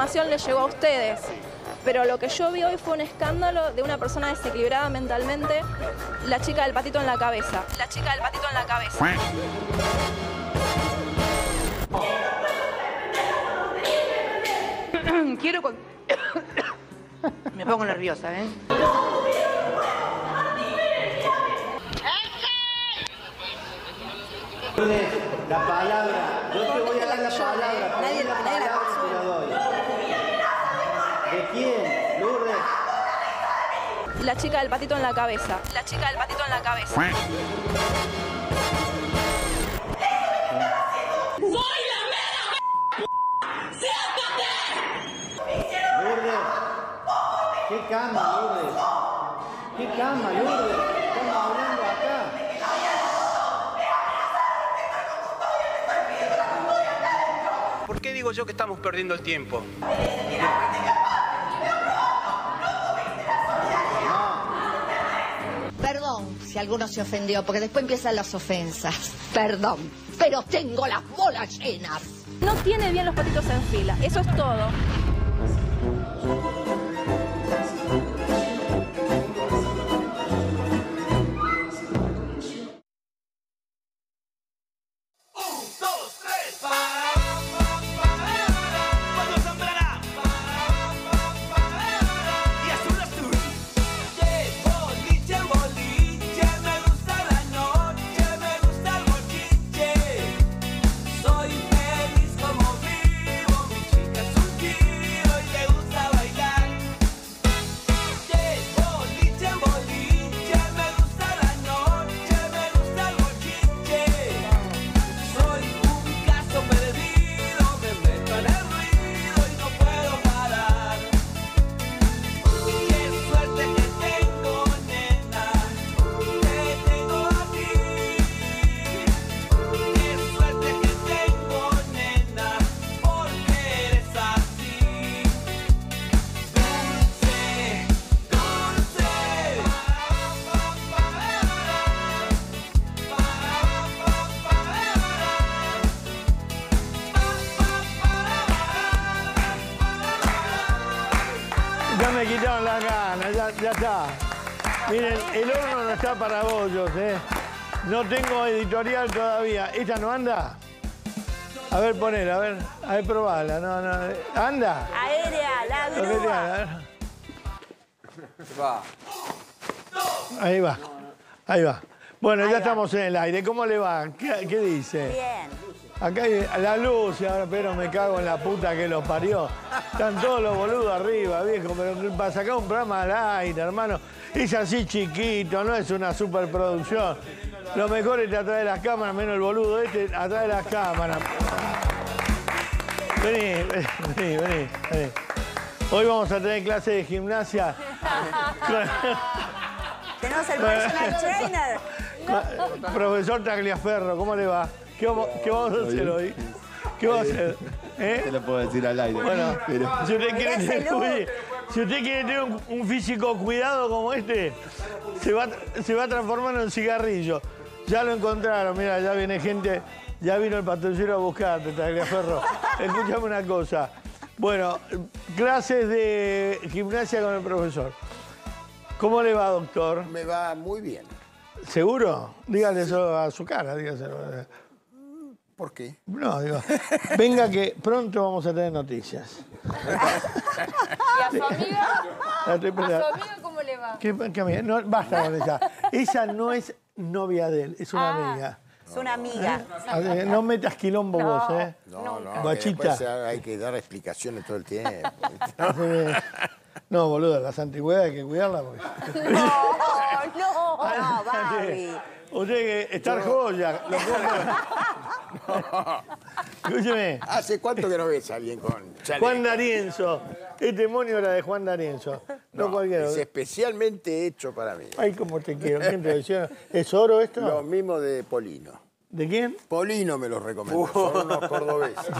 información les llegó a ustedes, pero lo que yo vi hoy fue un escándalo de una persona desequilibrada mentalmente, la chica del patito en la cabeza. La chica del patito en la cabeza. Quiero con... Me pongo nerviosa, ¿eh? La palabra, yo te voy a dar la palabra. Nadie- la nadie la doy. ¿De quién? Lourdes. La chica del patito en la cabeza. La chica del patito en la cabeza. Lourdes. ¿Qué cama, Lourdes? ¿Qué cama, Lourdes? Estamos hablando acá. ¿Por qué digo yo que estamos perdiendo el tiempo? Perdón si alguno se ofendió, porque después empiezan las ofensas. Perdón, pero tengo las bolas llenas. No tiene bien los patitos en fila. Eso es todo. Para bollos, ¿eh? No tengo editorial todavía. ¿Esta no anda? A ver, ponela, a ver. A ver, probala. No, no. ¿Anda? Aérea, la grúa. haga, a ver. Ahí va. Ahí va. Bueno, ya estamos en el aire. ¿Cómo le va? ¿Qué, qué dice? Bien. Acá hay la luz y ahora, pero me cago en la puta que los parió. Están todos los boludos arriba, viejo, pero para sacar un programa al aire, hermano, es así chiquito, no es una superproducción. Lo mejor es atrás de las cámaras, menos el boludo este atrás de las cámaras. Vení, vení, vení, vení. Hoy vamos a tener clase de gimnasia. Tenemos el personal trainer. Profesor Tagliaferro, ¿cómo le va? ¿Qué vamos, qué vamos a hacer hoy? ¿Qué vamos a hacer? ¿Eh? Te lo puedo decir al aire. Bueno, Pero- si usted quiere tener, look. oye, si usted quiere tener un, un físico cuidado como este, se va, se va transformando en cigarrillo. Ya lo encontraron, mira, ya viene gente, ya vino el patrullero a buscarte, Tagliaferro. Escúchame una cosa. Bueno, clases de gimnasia con el profesor. ¿Cómo le va, doctor? Me va muy bien. ¿Seguro? Dígale eso a su cara, dígaselo. ¿Por qué? No, digo, venga que pronto vamos a tener noticias. ¿Y a su amiga? La estoy ¿A su amiga cómo le va? ¿Qué- qué amiga? No, basta con esa. Esa no es novia de él, es una Ah. amiga. Es una amiga. Que No metas quilombo vos, ¿eh? No, no, que después hay que dar explicaciones todo el tiempo. Que- No, boludo, las antigüedades hay que cuidarlas. porque- No, no, no, Barbie. Usted que estar joya. Escúcheme, ¿Hace cuánto que no ves a alguien con chaleco? Juan D'Arienzo. Este demonio era de Juan D'Arienzo. No, No, cualquiera. es especialmente hecho para mí. Ay, cómo te quiero. ¿Quién te decía? ¿Es oro esto? Lo mismo de Polino. ¿De quién? Polino me lo recomendó. Son unos cordobeses.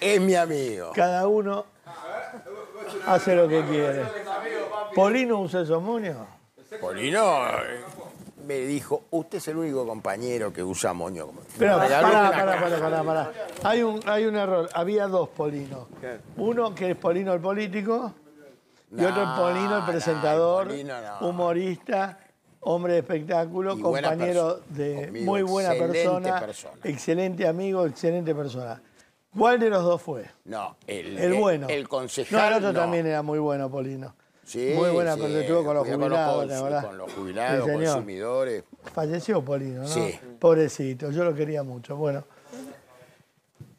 Es mi amigo. Cada uno hace lo que quiere. ¿Polino usa esos moños? Polino, eh, me dijo, usted es el único compañero que usa moño. como-". Pero pará, pará, pará, pará, pará. Hay un, hay un error. Había dos Polinos. Uno que es Polino el político y otro es Polino el presentador, humorista, hombre de espectáculo, compañero de muy buena persona. excelente amigo, excelente persona. ¿Cuál de los dos fue? No, el, El bueno. El No, concejal. el otro no. también era muy bueno, Polino. Sí, muy buena sí, persona, estuvo con los jubilados, ¿te acordás? Con los jubilados, Sí, consumidores. Falleció Polino, ¿no? Sí. Pobrecito, yo lo quería mucho. Bueno,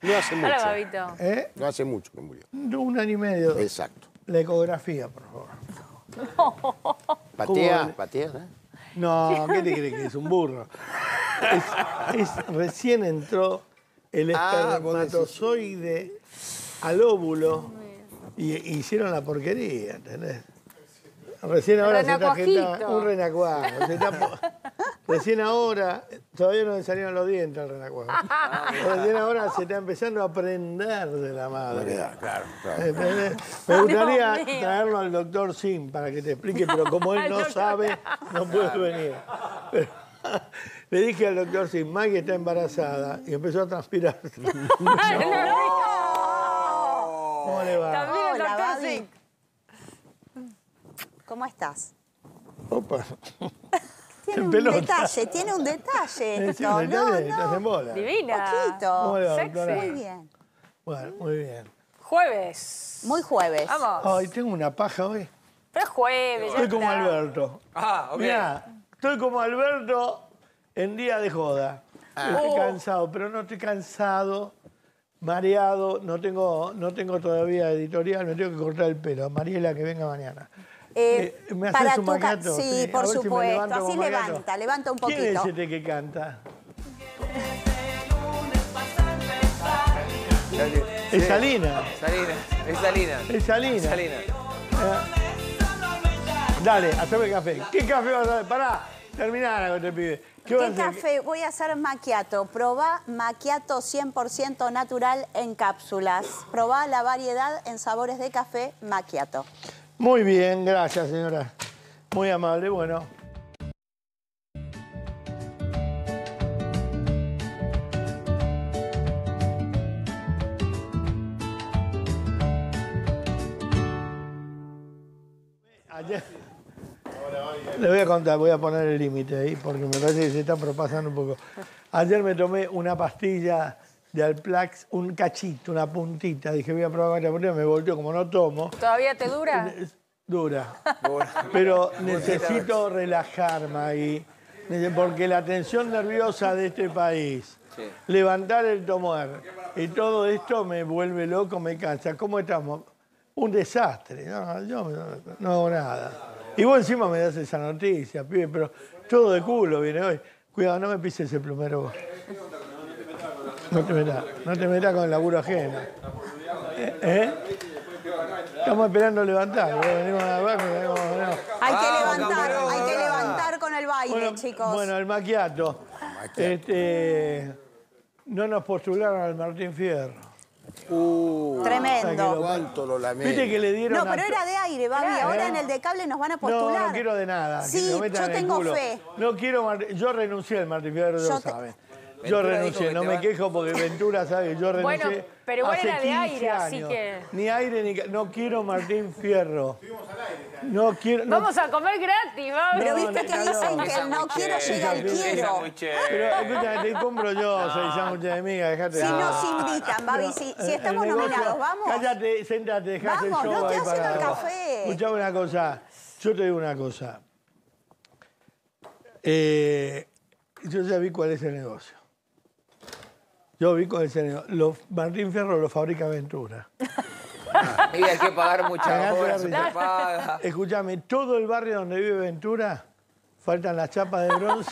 No hace Hola, mucho. ¿eh? No hace mucho que murió. un año y medio. Exacto. La ecografía, por favor. Patea, ¿Cómo? patea, ¿eh? No, ¿qué te crees que es un burro? Es, es- recién entró el Ah, espermatozoide al óvulo y, y hicieron la porquería, ¿entendés? Recién ahora se está un renacuajo. se está po- recién ahora, todavía no le salieron los dientes al renacuajo. Recién ahora se está empezando a aprender de la madre. Claro, claro. Me, gustaría traerlo al doctor Sim para que te explique, pero como él no sabe, no puede venir. Le dije al doctor Sim, Maggie está embarazada y empezó a transpirar. ¿Cómo le va? También el Hola, doctor Babi. ¿Cómo estás? Opa. Tiene En un pelota. detalle, tiene un detalle esto. detalle, no, estás no. en bola. Divina. Poquito. ¿Cómo le va, Sexy. doctora? Muy bien. Bueno, muy bien. Jueves. Muy jueves. Vamos. Ay, tengo una paja hoy. Pero es jueves. ya Estoy como está. Alberto. Ah, ok. Mirá, estoy como Alberto en día de joda. Estoy cansado, pero no estoy cansado, mareado, no tengo, no tengo todavía editorial, me tengo que cortar el pelo. Mariela, que venga mañana. Eh, Eh, ¿me haces para un? Sí, por si supuesto. levanto Así levanta, levanta un ¿Quién poquito. es este que canta? Es Salina. Salina, es Salina. Es Salina. Salina. Dale, haceme café. ¿Qué café vas a hacer? Pará, terminá con este pibe. ¿Qué ¿Qué café? Voy a hacer macchiato. Probá macchiato 100% natural en cápsulas. Probá la variedad en sabores de café macchiato. Muy bien, gracias, señora. Muy amable, bueno. Ayer, le voy a contar, voy a poner el límite ahí porque me parece que se está propasando un poco. Ayer me tomé una pastilla de Alplax, un cachito, una puntita. Dije, voy a probar esta puntita, me volteó como no tomo. ¿Todavía te dura? Es Dura. Pero necesito relajarme ahí. Porque la tensión nerviosa de este país, levantar el tomar y todo esto me vuelve loco, me cansa. ¿Cómo estamos? Un desastre. No, yo no, no hago nada. Y vos encima me das esa noticia, pibe, pero todo de culo viene hoy. Cuidado, no me pises el plumero vos. No te metas, no te metas con el laburo ajeno. ¿Eh? ¿Eh? Estamos esperando levantar. Venimos a abajo, venimos- venimos. Hay que levantar, hay que levantar con el baile, Bueno, chicos. bueno, el maquiato. Este, no nos postularon al Martín Fierro. Tremendo. ¿Cuánto lo lamento? Viste que le dieron No, a pero to- era de aire, Babi. Claro. Ahora en el de cable nos van a No, postular. no quiero de nada. que Sí, lo metan yo tengo culo. fe. No quiero Martín- Yo renuncié al Martín Fierro, Yo lo te- saben. Yo Ventura renuncié, dijo que no me va- quejo porque Ventura sabe que yo renuncié. Bueno, pero igual hace era de 15 aire, así que- Ni aire ni. No quiero Martín Fierro. No quiero. no- Vamos a comer gratis, vamos. Pero No, viste que no, dicen no. que el no quiero llega al quiero. Pero escúchame, te compro yo, seis sándwiches de miga, dejate Si de- nos invitan, Babi, si, si El- estamos nominados, vamos. Cállate, sentate, dejá el Vamos, show no estoy haciendo el café. Escuchame una cosa, yo te digo una cosa. Eh, yo ya vi cuál es el negocio. Yo vi es el negocio. Los, Martín Fierro lo fabrica Ventura. Y hay que pagar muchas horas, se risa. te paga. Escúchame, todo el barrio donde vive Ventura, faltan las chapas de bronce.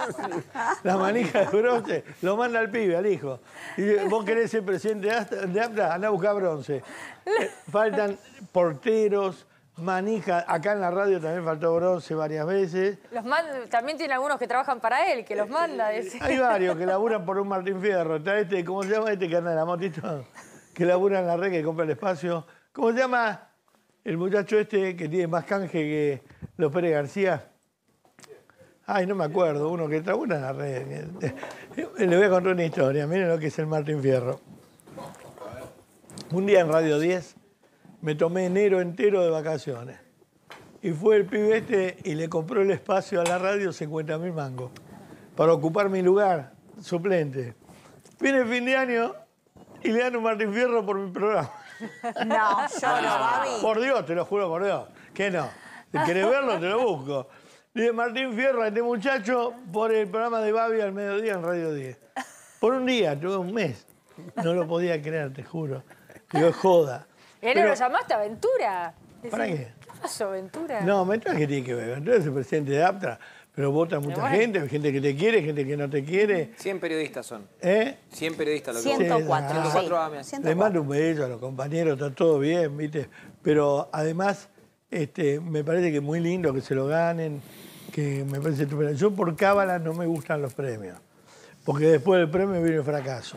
La manija de bronce lo manda al pibe, al hijo. Y vos querés ser presidente de APRA, anda a buscar bronce. Eh, Faltan porteros, manijas. Acá en la radio también faltó bronce varias veces. Los También tiene algunos que trabajan para él, que los manda. dice. Hay varios que laburan por un Martín Fierro. Está este, ¿cómo se llama este que anda en la motito? Que labura en la red, que compra el espacio. ¿Cómo se llama el muchacho este que tiene más canje que los Pérez García? Ay, no me acuerdo, uno que trabajó en la red. Le voy a contar una historia, miren lo que es el Martín Fierro. Un día en Radio 10 me tomé enero entero de vacaciones. Y fue el pibe este y le compró el espacio a la radio 50 mil mangos para ocupar mi lugar, suplente. Viene el fin de año y le dan un Martín Fierro por mi programa. No, yo no, Babi. Por Dios, te lo juro por Dios. Que no. Si querés verlo, te lo busco. Dice Martín Fierro a este muchacho por el programa de Babi al mediodía en Radio 10. Por un día, tuve un mes. No lo podía creer, te juro. Digo, joda. ¿Y no Pero- lo llamaste Aventura? ¿Para qué? ¿Qué pasó, Aventura? No, me traje que tiene que ver. Entonces el presidente de APTRA, pero vota mucha bueno. gente, gente que te quiere, gente que no te quiere. 100 periodistas son. ¿Eh? 100 periodistas lo que 104, Sí, sí. 104 AME. Le 104. mando un beso a los compañeros, está todo bien, ¿viste? Pero además, este, me parece que es muy lindo que se lo ganen, que me parece estupendo. Yo por cábala no me gustan los premios, porque después del premio viene el fracaso.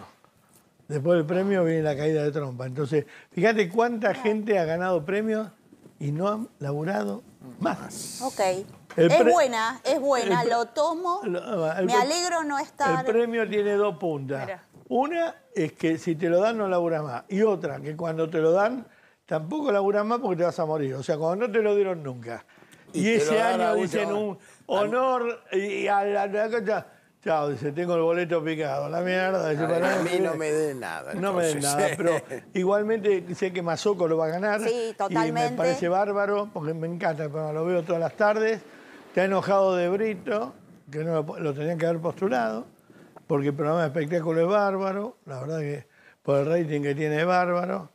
Después del premio viene la caída de trompa. Entonces, fíjate cuánta gente ha ganado premios y no han laburado más. Ok. El es buena, es buena, el lo tomo. Lo- el Me alegro no El estar. premio tiene dos puntas. Mira. Una es que si te lo dan no laburas más. Y otra, que cuando te lo dan tampoco laburas más porque te vas a morir. O sea, cuando no te lo dieron nunca. Y, ese a año dicen un honor y a la, la cosa, Chao, dice, tengo el boleto picado. La mierda. dice, para A mí no me den nada. no me den nada, pero igualmente sé que Mazoco lo va a ganar. Sí, Y totalmente. me parece bárbaro, porque me encanta el programa, lo veo todas las tardes. Está enojado de Brito, que no lo, lo tenían que haber postulado, porque el programa de espectáculo es bárbaro, la verdad que por el rating que tiene es bárbaro.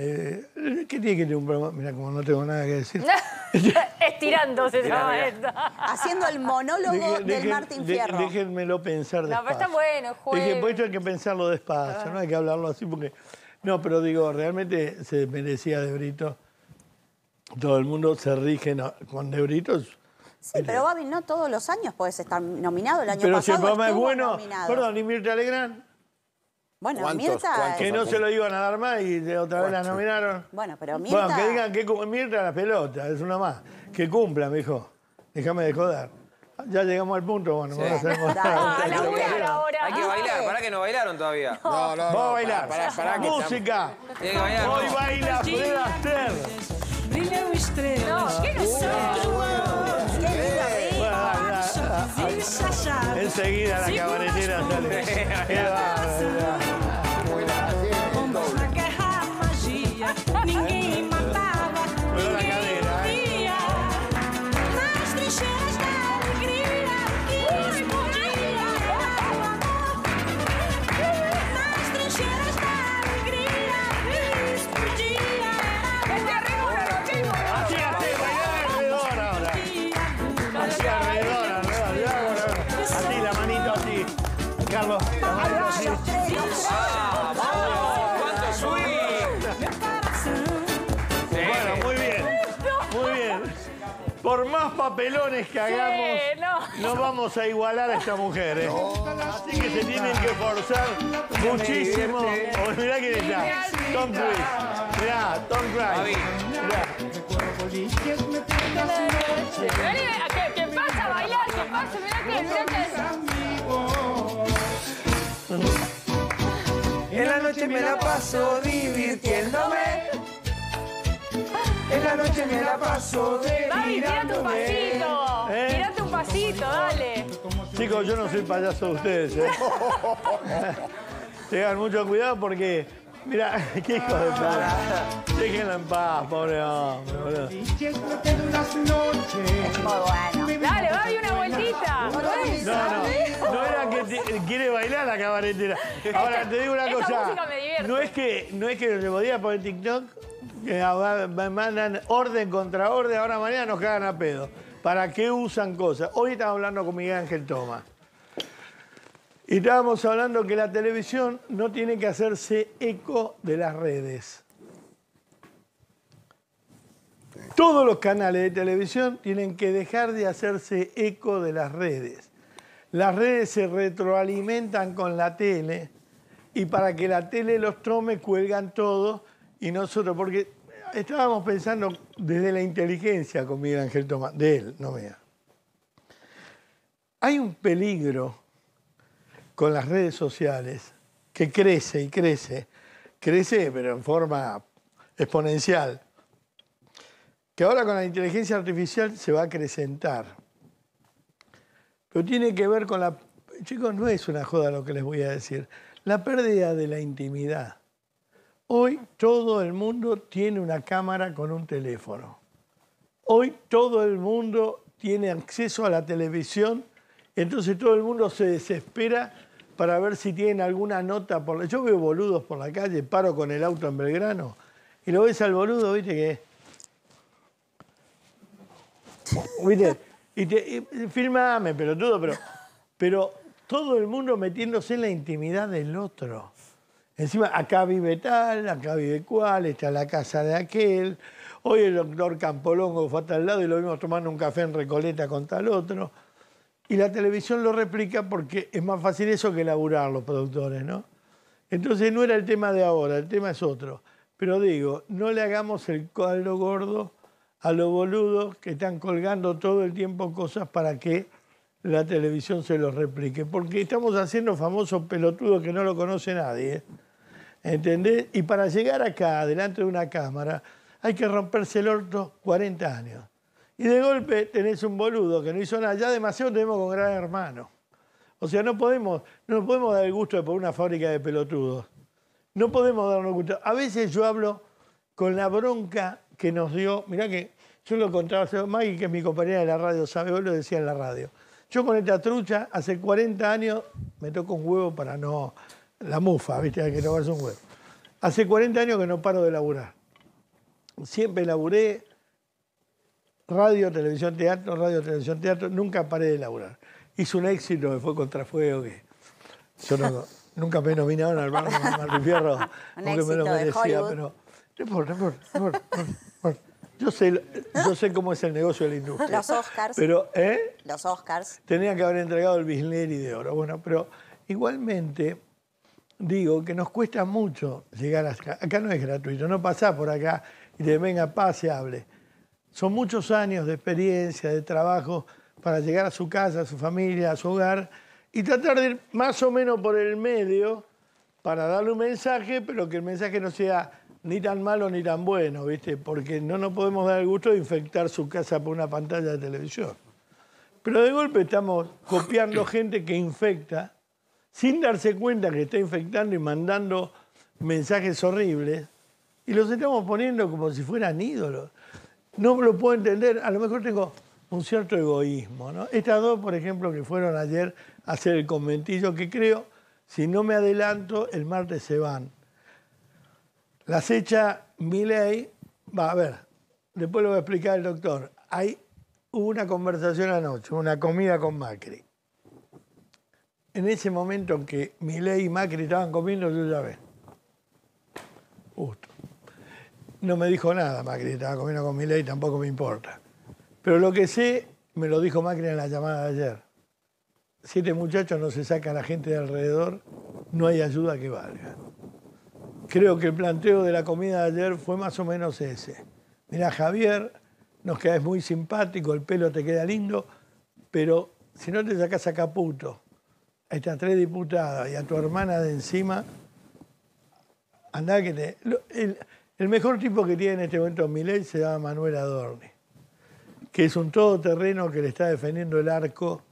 Eh, ¿Qué tiene que tener un programa? Mira, como no tengo nada que decir. Estirando se llama esto. Haciendo el monólogo Deje- del dejen- Martín de- Fierro. déjenmelo pensar No, despacio. pero está bueno, jueves. Dije, pues esto hay que pensarlo despacio, no hay que hablarlo así porque... No, pero digo, realmente se merecía de Brito. Todo el mundo se rige no, con de Brito. Sí, pero Babi, no todos los años puedes estar nominado. El año Pero si el pasado programa es estuvo bueno... nominado. Perdón, y Mirta Legrand, Bueno, ¿Cuántos- Mirta... cuántos que no se lo iban a dar más y de otra vez la nominaron. Bueno, pero Mirta... Bueno, que digan que cu- Mirta la pelota, es una más. Que cumpla, me dijo. Déjame de joder. Ya llegamos al punto, bueno, vamos a hacer... Ah, laburar ahora. Hay que bailar, para que no bailaron todavía. No, no, Vamos no, a bailar. Pará, pará, pará, que Música. Tiene que bailar. Hoy ¿no? baila Fred Astaire. Brilham estrelas. No. Enxachadas. Enseguida la cabaretera sale. Qué bárbaro. Más papelones que hagamos, no. no vamos a igualar a esta mujer. ¿eh? Así que se tienen que esforzar muchísimo. Oh, mirá quién está. Tom Cruise. Mirá, Tom Cruise. Mirá. ¿Qué, qué pasa a bailar? ¿Qué pasa? Mirá que, mirá que... En la noche me la paso divirtiéndome. En la noche me la paso Babi, tirate un pasito. ¿Eh? Tirate un pasito, dale. Chicos, yo no soy payaso de ustedes, ¿eh? Tengan mucho cuidado porque, mira, qué hijo de puta. Déjenlo en paz, pobre hombre, boludo. Muy bueno. Dale, Babi, una vueltita. No, no, no era que te- quiere bailar la cabaretera. Ahora te digo una Esta cosa. música me divierte. No es que no es que le podía poner TikTok, que mandan orden contra orden, ahora mañana nos cagan a pedo. ¿Para qué usan cosas? Hoy estamos hablando con Miguel Ángel Toma. Y estábamos hablando que la televisión no tiene que hacerse eco de las redes. Todos los canales de televisión tienen que dejar de hacerse eco de las redes. Las redes se retroalimentan con la tele y para que la tele los tome cuelgan todo y nosotros, porque estábamos pensando desde la inteligencia con Miguel Ángel Tomás, de él, no mía. Hay un peligro con las redes sociales que crece y crece, crece pero en forma exponencial, que ahora con la inteligencia artificial se va a acrecentar. Pero tiene que ver con la... Chicos, no es una joda lo que les voy a decir. La pérdida de la intimidad. Hoy todo el mundo tiene una cámara con un teléfono. Hoy todo el mundo tiene acceso a la televisión, entonces todo el mundo se desespera para ver si tienen alguna nota. Por la... Yo veo boludos por la calle, paro con el auto en Belgrano y lo ves al boludo, viste que... ¿Viste? Y te, y- filmame, pelotudo, pero, pero todo el mundo metiéndose en la intimidad del otro. Encima, acá vive tal, acá vive cual, está la casa de aquel. Hoy el doctor Campolongo fue a tal lado y lo vimos tomando un café en Recoleta con tal otro. Y la televisión lo replica porque es más fácil eso que laburar los productores, ¿no? Entonces no era el tema de ahora, el tema es otro. Pero digo, no le hagamos el caldo gordo a los boludos que están colgando todo el tiempo cosas para que la televisión se los replique. Porque estamos haciendo famosos pelotudos que no lo conoce nadie. ¿eh? ¿Entendés? Y para llegar acá, delante de una cámara, hay que romperse el orto 40 años. Y de golpe tenés un boludo que no hizo nada. Ya demasiado tenemos con gran hermano. O sea, no podemos, no podemos dar el gusto de poner una fábrica de pelotudos. No podemos darnos gusto. A veces yo hablo con la bronca que nos dio. Mirá que yo lo contaba, Maggie, que es mi compañera de la radio, sabe, hoy lo decía en la radio. Yo con esta trucha, hace 40 años, me toco un huevo para no. La mufa, ¿viste? Hay que tomarse un huevo. Hace 40 años que no paro de laburar. Siempre laburé radio, televisión, teatro, radio, televisión, teatro. Nunca paré de laburar. Hice un éxito que fue Contrafuego, que yo no- nunca me nominaron al barrio Martín Fierro, aunque me lo merecía, pero no importa, no importa. Yo sé, yo sé cómo es el negocio de la industria. Los Oscars. Pero, ¿eh? Los Oscars. Tenía que haber entregado el Bisleri de oro. Bueno, pero igualmente digo que nos cuesta mucho llegar acá. Acá no es gratuito, no pasás por acá y te venga paz y hable. Son muchos años de experiencia, de trabajo para llegar a su casa, a su familia, a su hogar y tratar de ir más o menos por el medio para darle un mensaje, pero que el mensaje no sea ni tan malo ni tan bueno, ¿viste? Porque no nos podemos dar el gusto de infectar su casa por una pantalla de televisión. Pero de golpe estamos copiando gente que infecta sin darse cuenta que está infectando y mandando mensajes horribles y los estamos poniendo como si fueran ídolos. No lo puedo entender, a lo mejor tengo un cierto egoísmo. ¿no? Estas dos, por ejemplo, que fueron ayer a hacer el conventillo, que creo, si no me adelanto, el martes se van. Las echa Milei, va a ver, después lo va a explicar el doctor. Hay hubo una conversación anoche, una comida con Macri. En ese momento en que Milei y Macri estaban comiendo, yo ya ve. Justo. No me dijo nada Macri, estaba comiendo con Milei, tampoco me importa. Pero lo que sé, me lo dijo Macri en la llamada de ayer. Si este muchacho no se saca a la gente de alrededor, no hay ayuda que valga. Creo que el planteo de la comida de ayer fue más o menos ese. Mira, Javier, nos quedas muy simpático, el pelo te queda lindo, pero si no te sacas a Caputo, a estas tres diputadas y a tu hermana de encima, andá que te... El, mejor tipo que tiene en este momento Milei se llama Manuel Adorni, que es un todoterreno que le está defendiendo el arco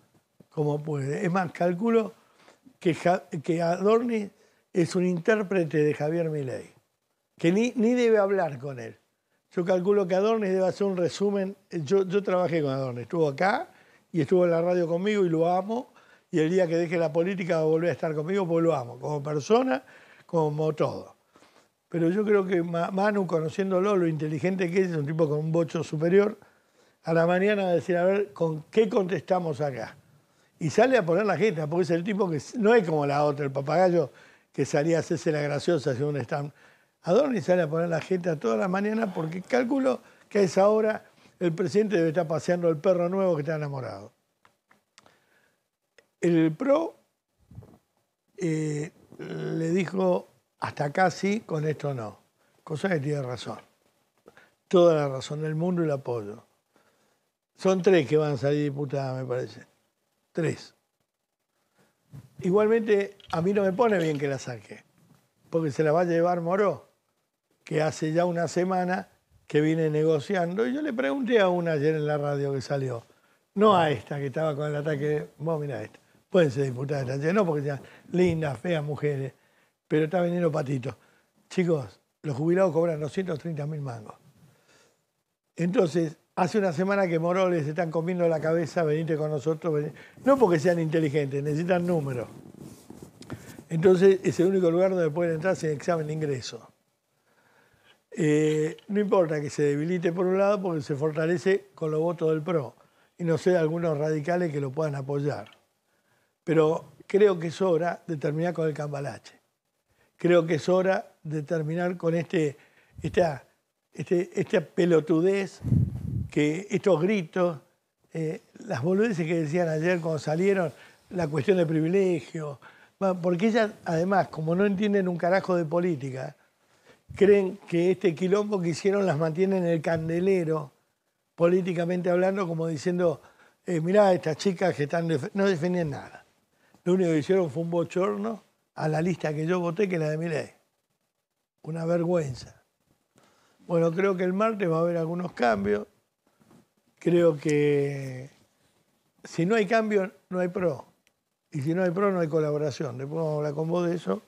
como puede. Es más, calculo que, que Adorni es un intérprete de Javier Milei, que ni, ni debe hablar con él. Yo calculo que Adorni debe hacer un resumen. Yo, yo trabajé con Adorni, estuvo acá y estuvo en la radio conmigo y lo amo. Y el día que deje la política va a volver a estar conmigo porque lo amo, como persona, como todo. Pero yo creo que Ma- Manu, conociéndolo, lo inteligente que es, es un tipo con un bocho superior, a la mañana va a decir, a ver, ¿con qué contestamos acá? Y sale a poner la jeta, porque es el tipo que no es como la otra, el papagayo que salía a hacerse la graciosa hacia un stand. Adorni sale a poner la jeta toda la mañana porque calculo que a esa hora el presidente debe estar paseando el perro nuevo que está enamorado. El PRO eh, le dijo, hasta acá sí, con esto no. Cosa que tiene razón. Toda la razón del mundo y el apoyo. Son tres que van a salir diputadas, me parece. Tres. Igualmente, a mí no me pone bien que la saque, porque se la va a llevar Moró, que hace ya una semana que viene negociando. Y yo le pregunté a una ayer en la radio que salió, no a esta que estaba con el ataque, vos mirá esta, pueden ser diputadas extranjeras, no porque sean lindas, feas mujeres, pero está vendiendo patitos. Chicos, los jubilados cobran 230 mil mangos. Entonces, hace una semana que Moró les están comiendo la cabeza, venite con nosotros, no porque sean inteligentes, necesitan números. Entonces, es el único lugar donde pueden entrar sin examen de ingreso. Eh, no importa que se debilite por un lado porque se fortalece con los votos del PRO y no sé algunos radicales que lo puedan apoyar. Pero creo que es hora de terminar con el cambalache. Creo que es hora de terminar con este, esta, este, esta pelotudez, que estos gritos, eh, las boludeces que decían ayer cuando salieron, la cuestión de privilegio, porque ellas, además, como no entienden un carajo de política, creen que este quilombo que hicieron las mantiene en el candelero, políticamente hablando, como diciendo, eh, mirá, estas chicas que están no defendían nada. Lo único que hicieron fue un bochorno a la lista que yo voté, que es la de Milei. Una vergüenza. Bueno, creo que el martes va a haber algunos cambios. Creo que si no hay cambio, no hay pro. Y si no hay pro, no hay colaboración. Después vamos a hablar con vos de eso,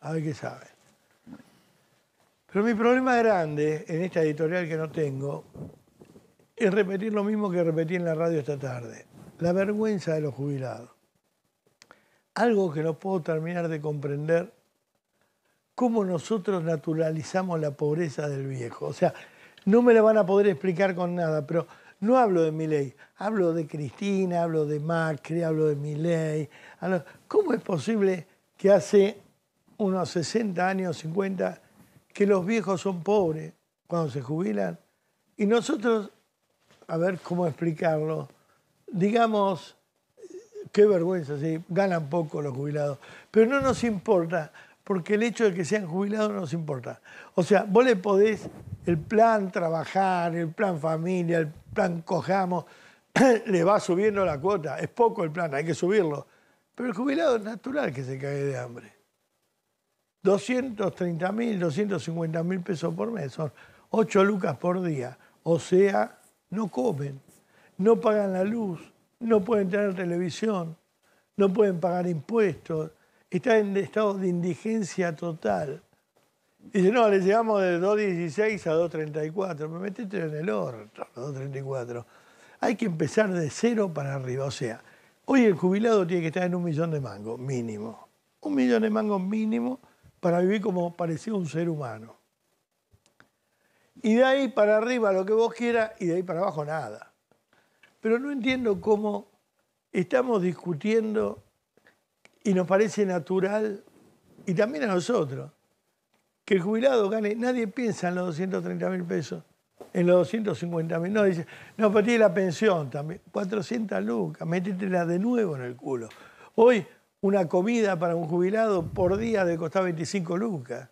a ver qué sabe. Pero mi problema grande en esta editorial que no tengo es repetir lo mismo que repetí en la radio esta tarde. La vergüenza de los jubilados. Algo que no puedo terminar de comprender, cómo nosotros naturalizamos la pobreza del viejo. O sea, no me la van a poder explicar con nada, pero no hablo de Milei, hablo de Cristina, hablo de Macri, hablo de Milei. hablo- ¿Cómo es posible que hace unos 60 años, 50, que los viejos son pobres cuando se jubilan? Y nosotros, a ver cómo explicarlo, digamos, qué vergüenza, sí, ganan poco los jubilados, pero no nos importa, porque el hecho de que sean jubilados no nos importa. O sea, vos le podés el plan trabajar, el plan familia, el plan cojamos, le va subiendo la cuota, es poco el plan, hay que subirlo. Pero el jubilado es natural que se cague de hambre. 230 mil, 250 mil pesos por mes, son 8 lucas por día. O sea, no comen, no pagan la luz, no pueden tener televisión, no pueden pagar impuestos, están en estado de indigencia total. Dice, no, le llegamos de 2.16 a 2.34, me metete en el orto, 2.34. Hay que empezar de cero para arriba, o sea, hoy el jubilado tiene que estar en un millón de mangos, mínimo. Un millón de mangos mínimo para vivir como parecía un ser humano. Y de ahí para arriba lo que vos quieras y de ahí para abajo nada. Pero no entiendo cómo estamos discutiendo y nos parece natural, y también a nosotros, que el jubilado gane. Nadie piensa en los 230 mil pesos, en los 250 mil. No, dice, no, pero tiene la pensión también. 400 lucas, métetela de nuevo en el culo. Hoy, una comida para un jubilado por día debe costar 25 lucas.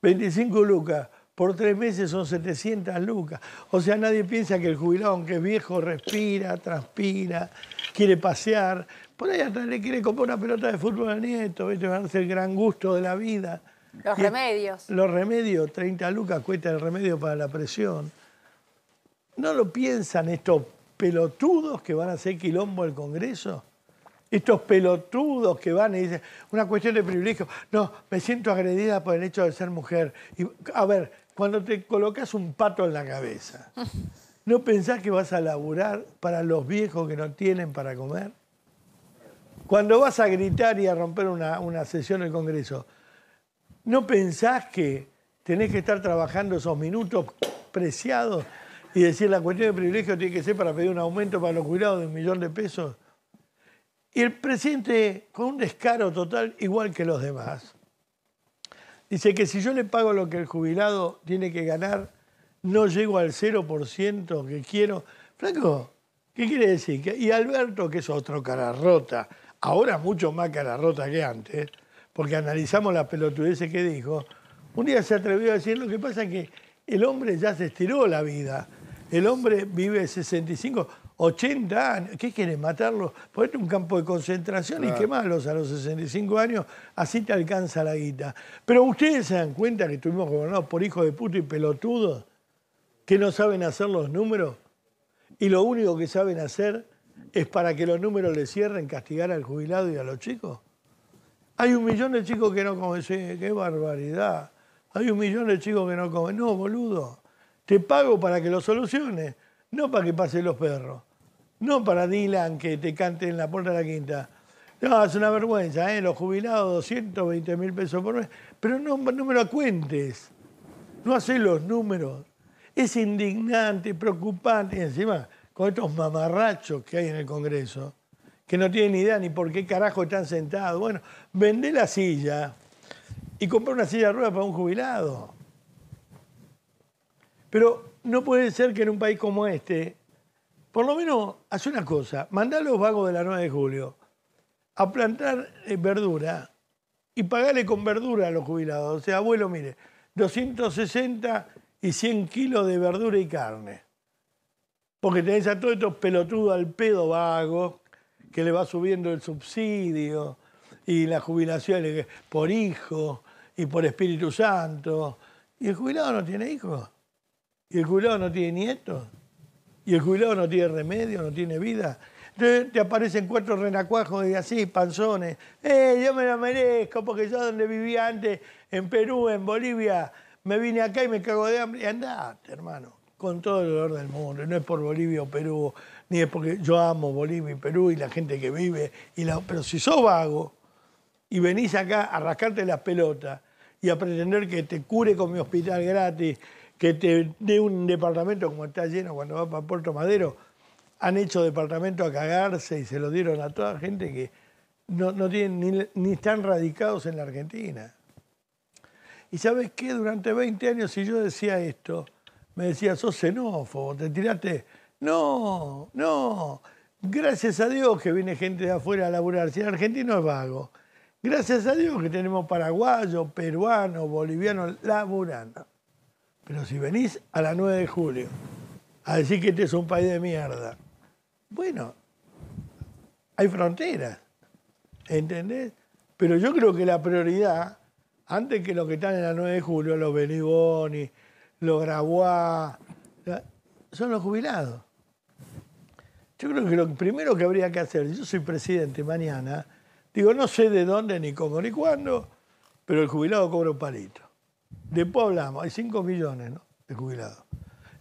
25 lucas por tres meses son 700 lucas. O sea, nadie piensa que el jubilado, aunque es viejo, respira, transpira, quiere pasear. Por ahí hasta le quiere comprar una pelota de fútbol al nieto, ¿viste? va a darse el gran gusto de la vida. Los Y- remedios. Los remedios, 30 lucas cuesta el remedio para la presión. ¿No lo piensan estos pelotudos que van a hacer quilombo al Congreso? Estos pelotudos que van y dicen, una cuestión de privilegio. No, me siento agredida por el hecho de ser mujer. Y, a ver, cuando te colocas un pato en la cabeza, ¿no pensás que vas a laburar para los viejos que no tienen para comer? Cuando vas a gritar y a romper una, una sesión del Congreso, ¿no pensás que tenés que estar trabajando esos minutos preciados y decir la cuestión de privilegio tiene que ser para pedir un aumento para los cuidados de un millón de pesos? Y el presidente, con un descaro total, igual que los demás, dice que si yo le pago lo que el jubilado tiene que ganar, no llego al 0% que quiero. Franco, ¿qué quiere decir? Y Alberto, que es otro cara rota, ahora mucho más cara rota que antes, porque analizamos las pelotudeces que dijo, un día se atrevió a decir, lo que pasa es que el hombre ya se estiró la vida. El hombre vive 65, 80 años. ¿Qué quieren? ¿Matarlos? Ponete un campo de concentración y quemarlos a los 65 años, así te alcanza la guita. Pero ustedes se dan cuenta que estuvimos gobernados por hijos de puta y pelotudos que no saben hacer los números y lo único que saben hacer es para que los números le cierren castigar al jubilado y a los chicos. Hay un millón de chicos que no comen. Sí, qué barbaridad. Hay un millón de chicos que no comen. No, boludo. Te pago para que lo soluciones, no para que pasen los perros. No para Dylan que te cante en la puerta de la quinta. No, es una vergüenza, ¿eh? Los jubilados, 220 mil pesos por mes. Pero no, no me lo cuentes. No haces los números. Es indignante, preocupante. Y encima, con estos mamarrachos que hay en el Congreso, que no tienen ni idea ni por qué carajo están sentados. Bueno, vendé la silla y compré una silla de ruedas para un jubilado. Pero no puede ser que en un país como este, por lo menos, hace una cosa, mandá a los vagos de la 9 de julio a plantar eh, verdura y pagarle con verdura a los jubilados. O sea, abuelo, mire, 260 y 100 kilos de verdura y carne. Porque tenés a todos estos pelotudos al pedo vago que le va subiendo el subsidio y la jubilación eh, por hijo y por Espíritu Santo. Y el jubilado no tiene hijos. Y el jubilado no tiene nietos. Y el jubilado no tiene remedio, no tiene vida. Entonces te aparecen cuatro renacuajos y así, panzones. ¡Eh, yo me lo merezco! Porque yo donde vivía antes, en Perú, en Bolivia, me vine acá y me cago de hambre. Y andate, hermano, con todo el dolor del mundo. No es por Bolivia o Perú, ni es porque yo amo Bolivia y Perú y la gente que vive. Pero si sos vago y venís acá a rascarte las pelotas y a pretender que te cure con mi hospital gratis, que te dé un departamento como está lleno cuando va para Puerto Madero, han hecho departamento a cagarse y se lo dieron a toda gente que no, no tienen ni, ni están radicados en la Argentina. Y sabes qué, durante 20 años si yo decía esto, me decía, sos xenófobo, te tiraste. No, no. Gracias a Dios que viene gente de afuera a laburar. Si el argentino es vago. Gracias a Dios que tenemos paraguayos, peruanos, bolivianos laburando. Pero si venís a la 9 de julio a decir que este es un país de mierda, bueno, hay fronteras, ¿entendés? Pero yo creo que la prioridad, antes que los que están en la 9 de julio, los Beniboni, los Grabois, son los jubilados. Yo creo que lo primero que habría que hacer, yo soy presidente mañana, digo, no sé de dónde, ni cómo, ni cuándo, pero el jubilado cobra un palito. Después hablamos, hay 5 millones de jubilados.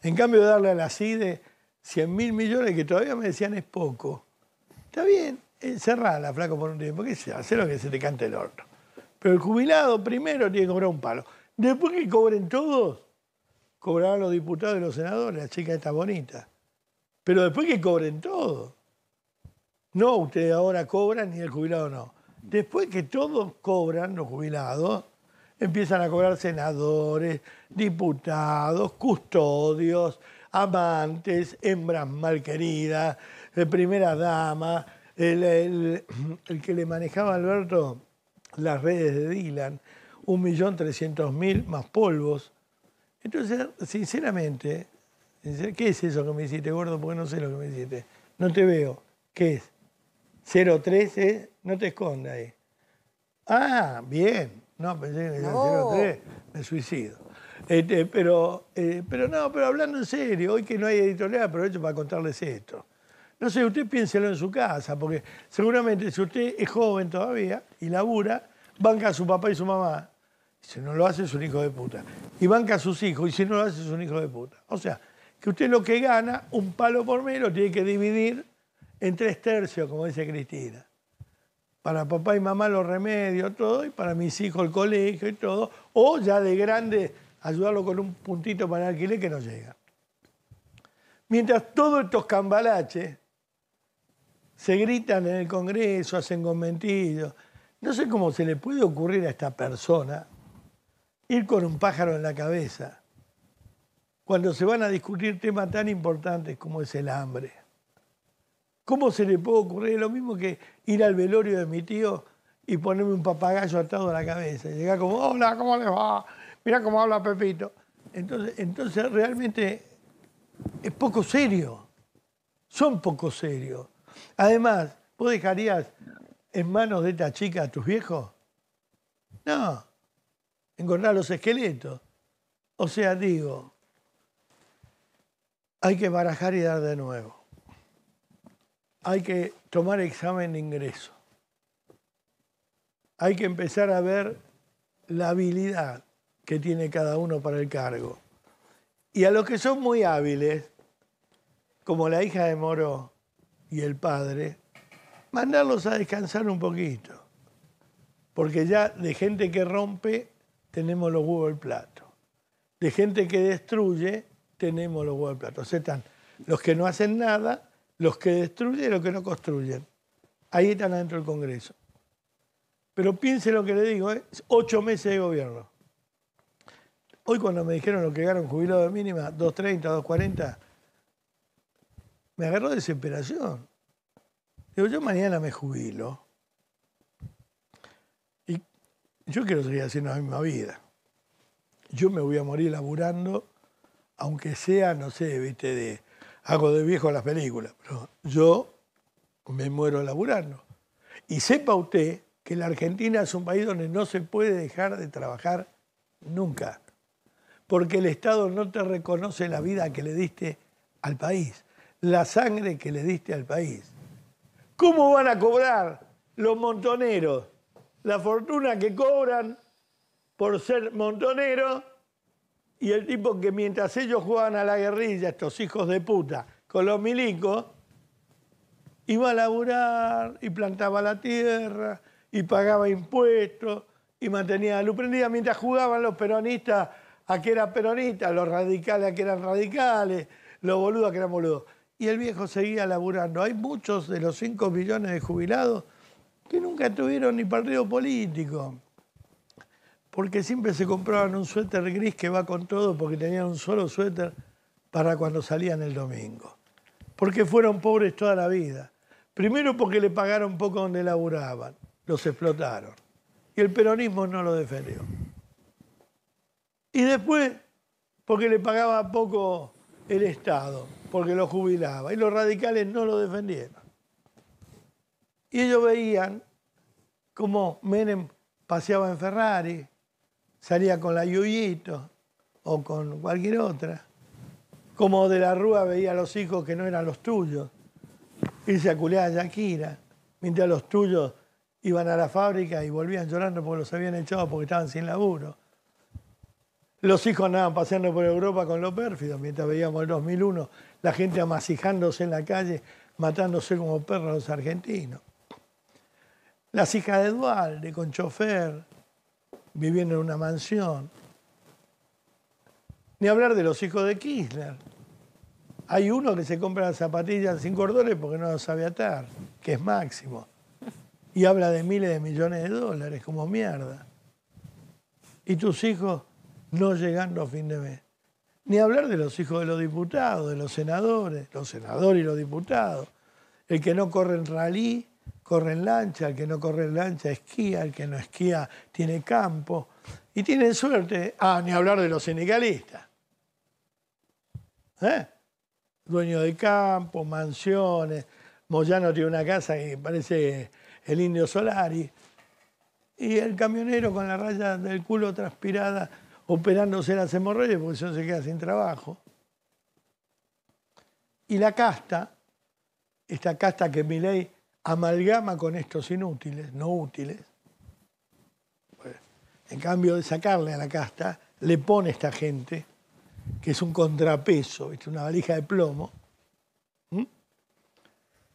En cambio, darle a la CIDE 100 mil millones, que todavía me decían es poco. Está bien, eh, cerrala, flaco, por un tiempo, que sea, hacer lo que se te cante el orto. Pero el jubilado primero tiene que cobrar un palo. Después que cobren todos, cobrarán los diputados y los senadores, la chica está bonita. Pero después que cobren todos. No, ustedes ahora cobran y el jubilado no. Después que todos cobran, los jubilados, empiezan a cobrar senadores, diputados, custodios, amantes, hembras malqueridas, primera dama, el, el- que le manejaba Alberto las redes de Dylan, un millón trescientos mil más polvos. Entonces, sinceramente, sincer- ¿qué es eso que me hiciste, gordo? Porque no sé lo que me hiciste. No te veo. ¿Qué es? 013, no te escondas ahí. Ah, bien. No, pensé que No. 03, me suicido. Este, pero, eh, pero no, pero hablando en serio, hoy que no hay editorial, aprovecho para contarles esto. No sé, usted piénselo en su casa, porque seguramente si usted es joven todavía y labura, banca a su papá y su mamá. Si no lo hace, es un hijo de puta. Y banca a sus hijos, y si no lo hace, es un hijo de puta. O sea, que usted lo que gana, un palo por mes, lo tiene que dividir en tres tercios, como dice Cristina. Para papá y mamá los remedios, todo, y para mis hijos el colegio y todo. O ya de grande, ayudarlo con un puntito para el alquiler que no llega. Mientras todos estos cambalaches se gritan en el Congreso, hacen conventillos. No sé cómo se le puede ocurrir a esta persona ir con un pájaro en la cabeza cuando se van a discutir temas tan importantes como es el hambre. ¿Cómo se le puede ocurrir lo mismo que ir al velorio de mi tío y ponerme un papagayo atado a la cabeza? Y llegar como, hola, ¿cómo les va? Mira cómo habla Pepito. Entonces, entonces realmente es poco serio. Son poco serios. Además, ¿vos dejarías en manos de esta chica a tus viejos? No. Encontrar los esqueletos. O sea, digo, hay que barajar y dar de nuevo. Hay que tomar examen de ingreso. Hay que empezar a ver la habilidad que tiene cada uno para el cargo. Y a los que son muy hábiles, como la hija de Moro y el padre, mandarlos a descansar un poquito. Porque ya de gente que rompe, tenemos los huevos del plato. De gente que destruye, tenemos los huevos del plato. O sea, están los que no hacen nada, los que destruyen y los que no construyen. Ahí están adentro del Congreso. Pero piense lo que le digo, ¿eh? ocho meses de gobierno. Hoy cuando me dijeron lo que ganaron jubilado de mínima, 2.30, 2.40, me agarró desesperación. Digo, yo mañana me jubilo. Y yo quiero seguir haciendo la misma vida. Yo me voy a morir laburando, aunque sea, no sé, viste, de hago de viejo las películas, pero yo me muero laburando. Y sepa usted que la Argentina es un país donde no se puede dejar de trabajar nunca, porque el Estado no te reconoce la vida que le diste al país, la sangre que le diste al país. ¿Cómo van a cobrar los montoneros la fortuna que cobran por ser montoneros y el tipo que mientras ellos jugaban a la guerrilla, estos hijos de puta, con los milicos, iba a laburar y plantaba la tierra y pagaba impuestos y mantenía la luz mientras jugaban los peronistas a que eran peronistas, los radicales a que eran radicales, los boludos a que eran boludos. Y el viejo seguía laburando. Hay muchos de los 5 millones de jubilados que nunca tuvieron ni partido político. Porque siempre se compraban un suéter gris que va con todo porque tenían un solo suéter para cuando salían el domingo. Porque fueron pobres toda la vida. Primero porque le pagaron poco donde laburaban, los explotaron. Y el peronismo no lo defendió. Y después porque le pagaba poco el Estado, porque lo jubilaba. Y los radicales no lo defendieron. Y ellos veían cómo Menem paseaba en Ferrari, salía con la Yuyito o con cualquier otra. Como de la Rúa veía a los hijos que no eran los tuyos, irse a culear a Shakira, mientras los tuyos iban a la fábrica y volvían llorando porque los habían echado porque estaban sin laburo. Los hijos andaban paseando por Europa con los pérfidos, mientras veíamos el 2001 la gente amasijándose en la calle, matándose como perros los argentinos. Las hijas de Dualde, con chofer, viviendo en una mansión. Ni hablar de los hijos de Kirchner. Hay uno que se compra las zapatillas sin cordones porque no las sabe atar, que es máximo. Y habla de miles de millones de dólares, como mierda. Y tus hijos no llegando a fin de mes. Ni hablar de los hijos de los diputados, de los senadores, los senadores y los diputados. El que no corre en rally, corre lancha, el que no corre lancha esquía, el que no esquía tiene campo. Y tienen suerte. Ah, ni hablar de los sindicalistas. ¿Eh? Dueño de campo, mansiones. Moyano tiene una casa que parece el indio Solari. Y el camionero con la raya del culo transpirada operándose las hemorroides porque si no se queda sin trabajo. Y la casta, esta casta que mi ley amalgama con estos inútiles, no útiles, pues, en cambio de sacarle a la casta, le pone esta gente, que es un contrapeso, ¿viste? una valija de plomo. ¿Mm?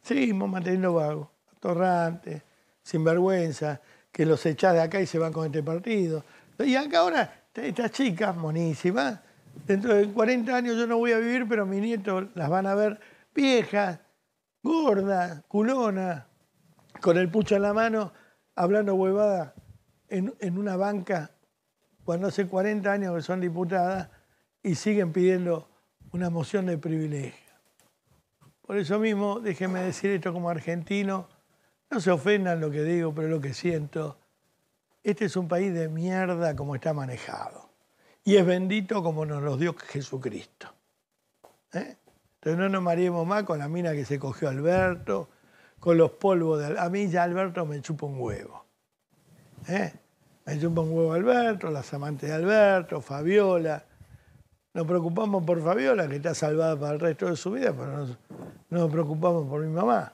Seguimos manteniendo vagos, atorrantes, sinvergüenza, que los echás de acá y se van con este partido. Y acá ahora estas chicas, monísimas, dentro de 40 años yo no voy a vivir, pero mis nietos las van a ver viejas, gordas, culonas, con el pucho en la mano, hablando huevada en, en una banca cuando hace 40 años que son diputadas y siguen pidiendo una moción de privilegio. Por eso mismo, déjenme decir esto como argentino, no se ofendan lo que digo, pero lo que siento. Este es un país de mierda como está manejado. Y es bendito como nos lo dio Jesucristo. ¿Eh? Entonces no nos mareemos más con la mina que se cogió Alberto, con los polvos de... A mí ya Alberto me chupa un huevo. ¿eh? Me chupa un huevo Alberto, las amantes de Alberto, Fabiola. Nos preocupamos por Fabiola, que está salvada para el resto de su vida, pero no, no nos preocupamos por mi mamá,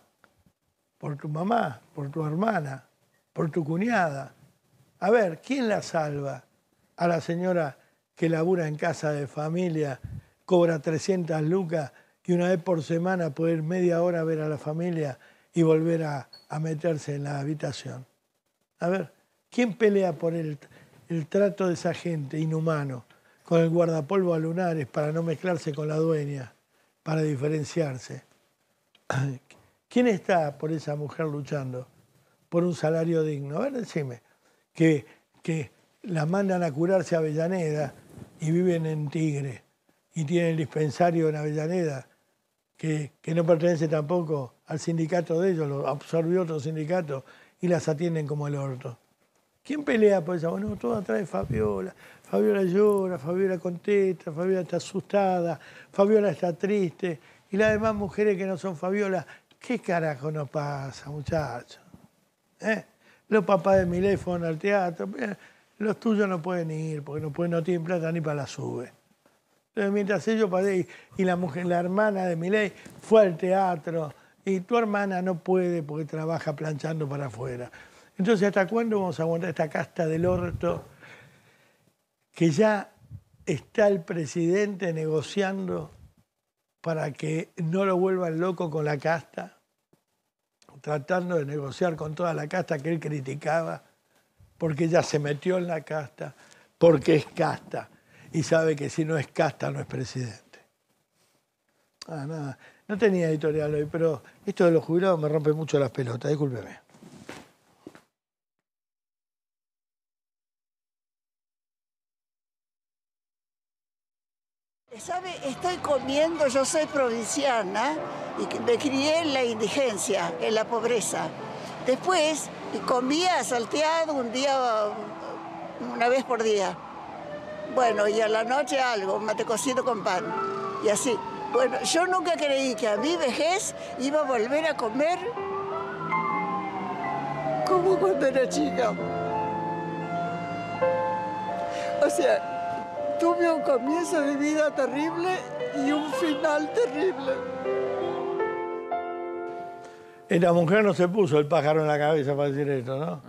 por tu mamá, por tu hermana, por tu cuñada. A ver, ¿quién la salva? A la señora que labura en casa de familia, cobra 300 lucas y una vez por semana puede ir media hora ver a la familia y volver a, meterse en la habitación. A ver, ¿quién pelea por el, el trato de esa gente inhumano, con el guardapolvo a lunares para no mezclarse con la dueña, para diferenciarse? ¿Quién está por esa mujer luchando? Por un salario digno. A ver, decime, que, que la mandan a curarse a Avellaneda y viven en Tigre y tienen el dispensario en Avellaneda, que, no pertenece tampoco al sindicato de ellos, lo absorbió otro sindicato y las atienden como el orto. ¿Quién pelea por esa? Bueno, todo atrás Fabiola. Fabiola llora, Fabiola contesta, Fabiola está asustada, Fabiola está triste. Y las demás mujeres que no son Fabiola, ¿qué carajo nos pasa, muchachos? ¿Eh? Los papás de Miley fueron al teatro. eh, Los tuyos no pueden ir porque no, pueden, no tienen plata ni para la sube. Entonces, mientras ellos pasé, y la mujer, la hermana de Miley fue al teatro y tu hermana no puede porque trabaja planchando para afuera. Entonces, ¿hasta cuándo vamos a aguantar esta casta del orto que ya está el presidente negociando para que no lo vuelvan loco con la casta? tratando de negociar con toda la casta que él criticaba, porque ya se metió en la casta, porque es casta, y sabe que si no es casta no es presidente. Ah, nada. No tenía editorial hoy, pero esto de los jubilados me rompe mucho las pelotas, discúlpeme. ¿Sabe? Estoy comiendo, yo soy provinciana y me crié en la indigencia, en la pobreza. Después comía salteado un día, una vez por día. Bueno, y a la noche algo, mate cocido con pan. Y así. Bueno, yo nunca creí que a mi vejez iba a volver a comer como cuando era chica. O sea, tuve un comienzo de vida terrible y un final terrible. Esta mujer no se puso el pájaro en la cabeza para decir esto, ¿no?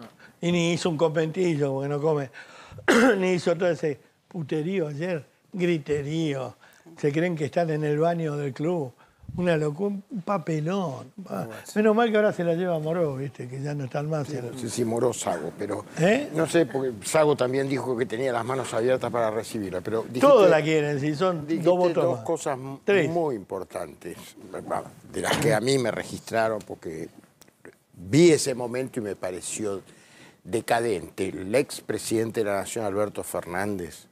Y ni hizo un conventillo porque no come, ni hizo todo ese puterío ayer, griterío. Se creen que están en el baño del club. Una locura, un papelón. Ah, Menos mal que ahora se la lleva Moró, ¿viste? Que ya no están más. No sé si moró Sago, pero ¿Eh? no sé, porque Sago también dijo que tenía las manos abiertas para recibirla. Pero dijiste- Todos la quieren, si son dos votos dos más. cosas Tres. muy importantes, de las que a mí me registraron, porque vi ese momento y me pareció decadente. El ex presidente de la Nación, Alberto Fernández,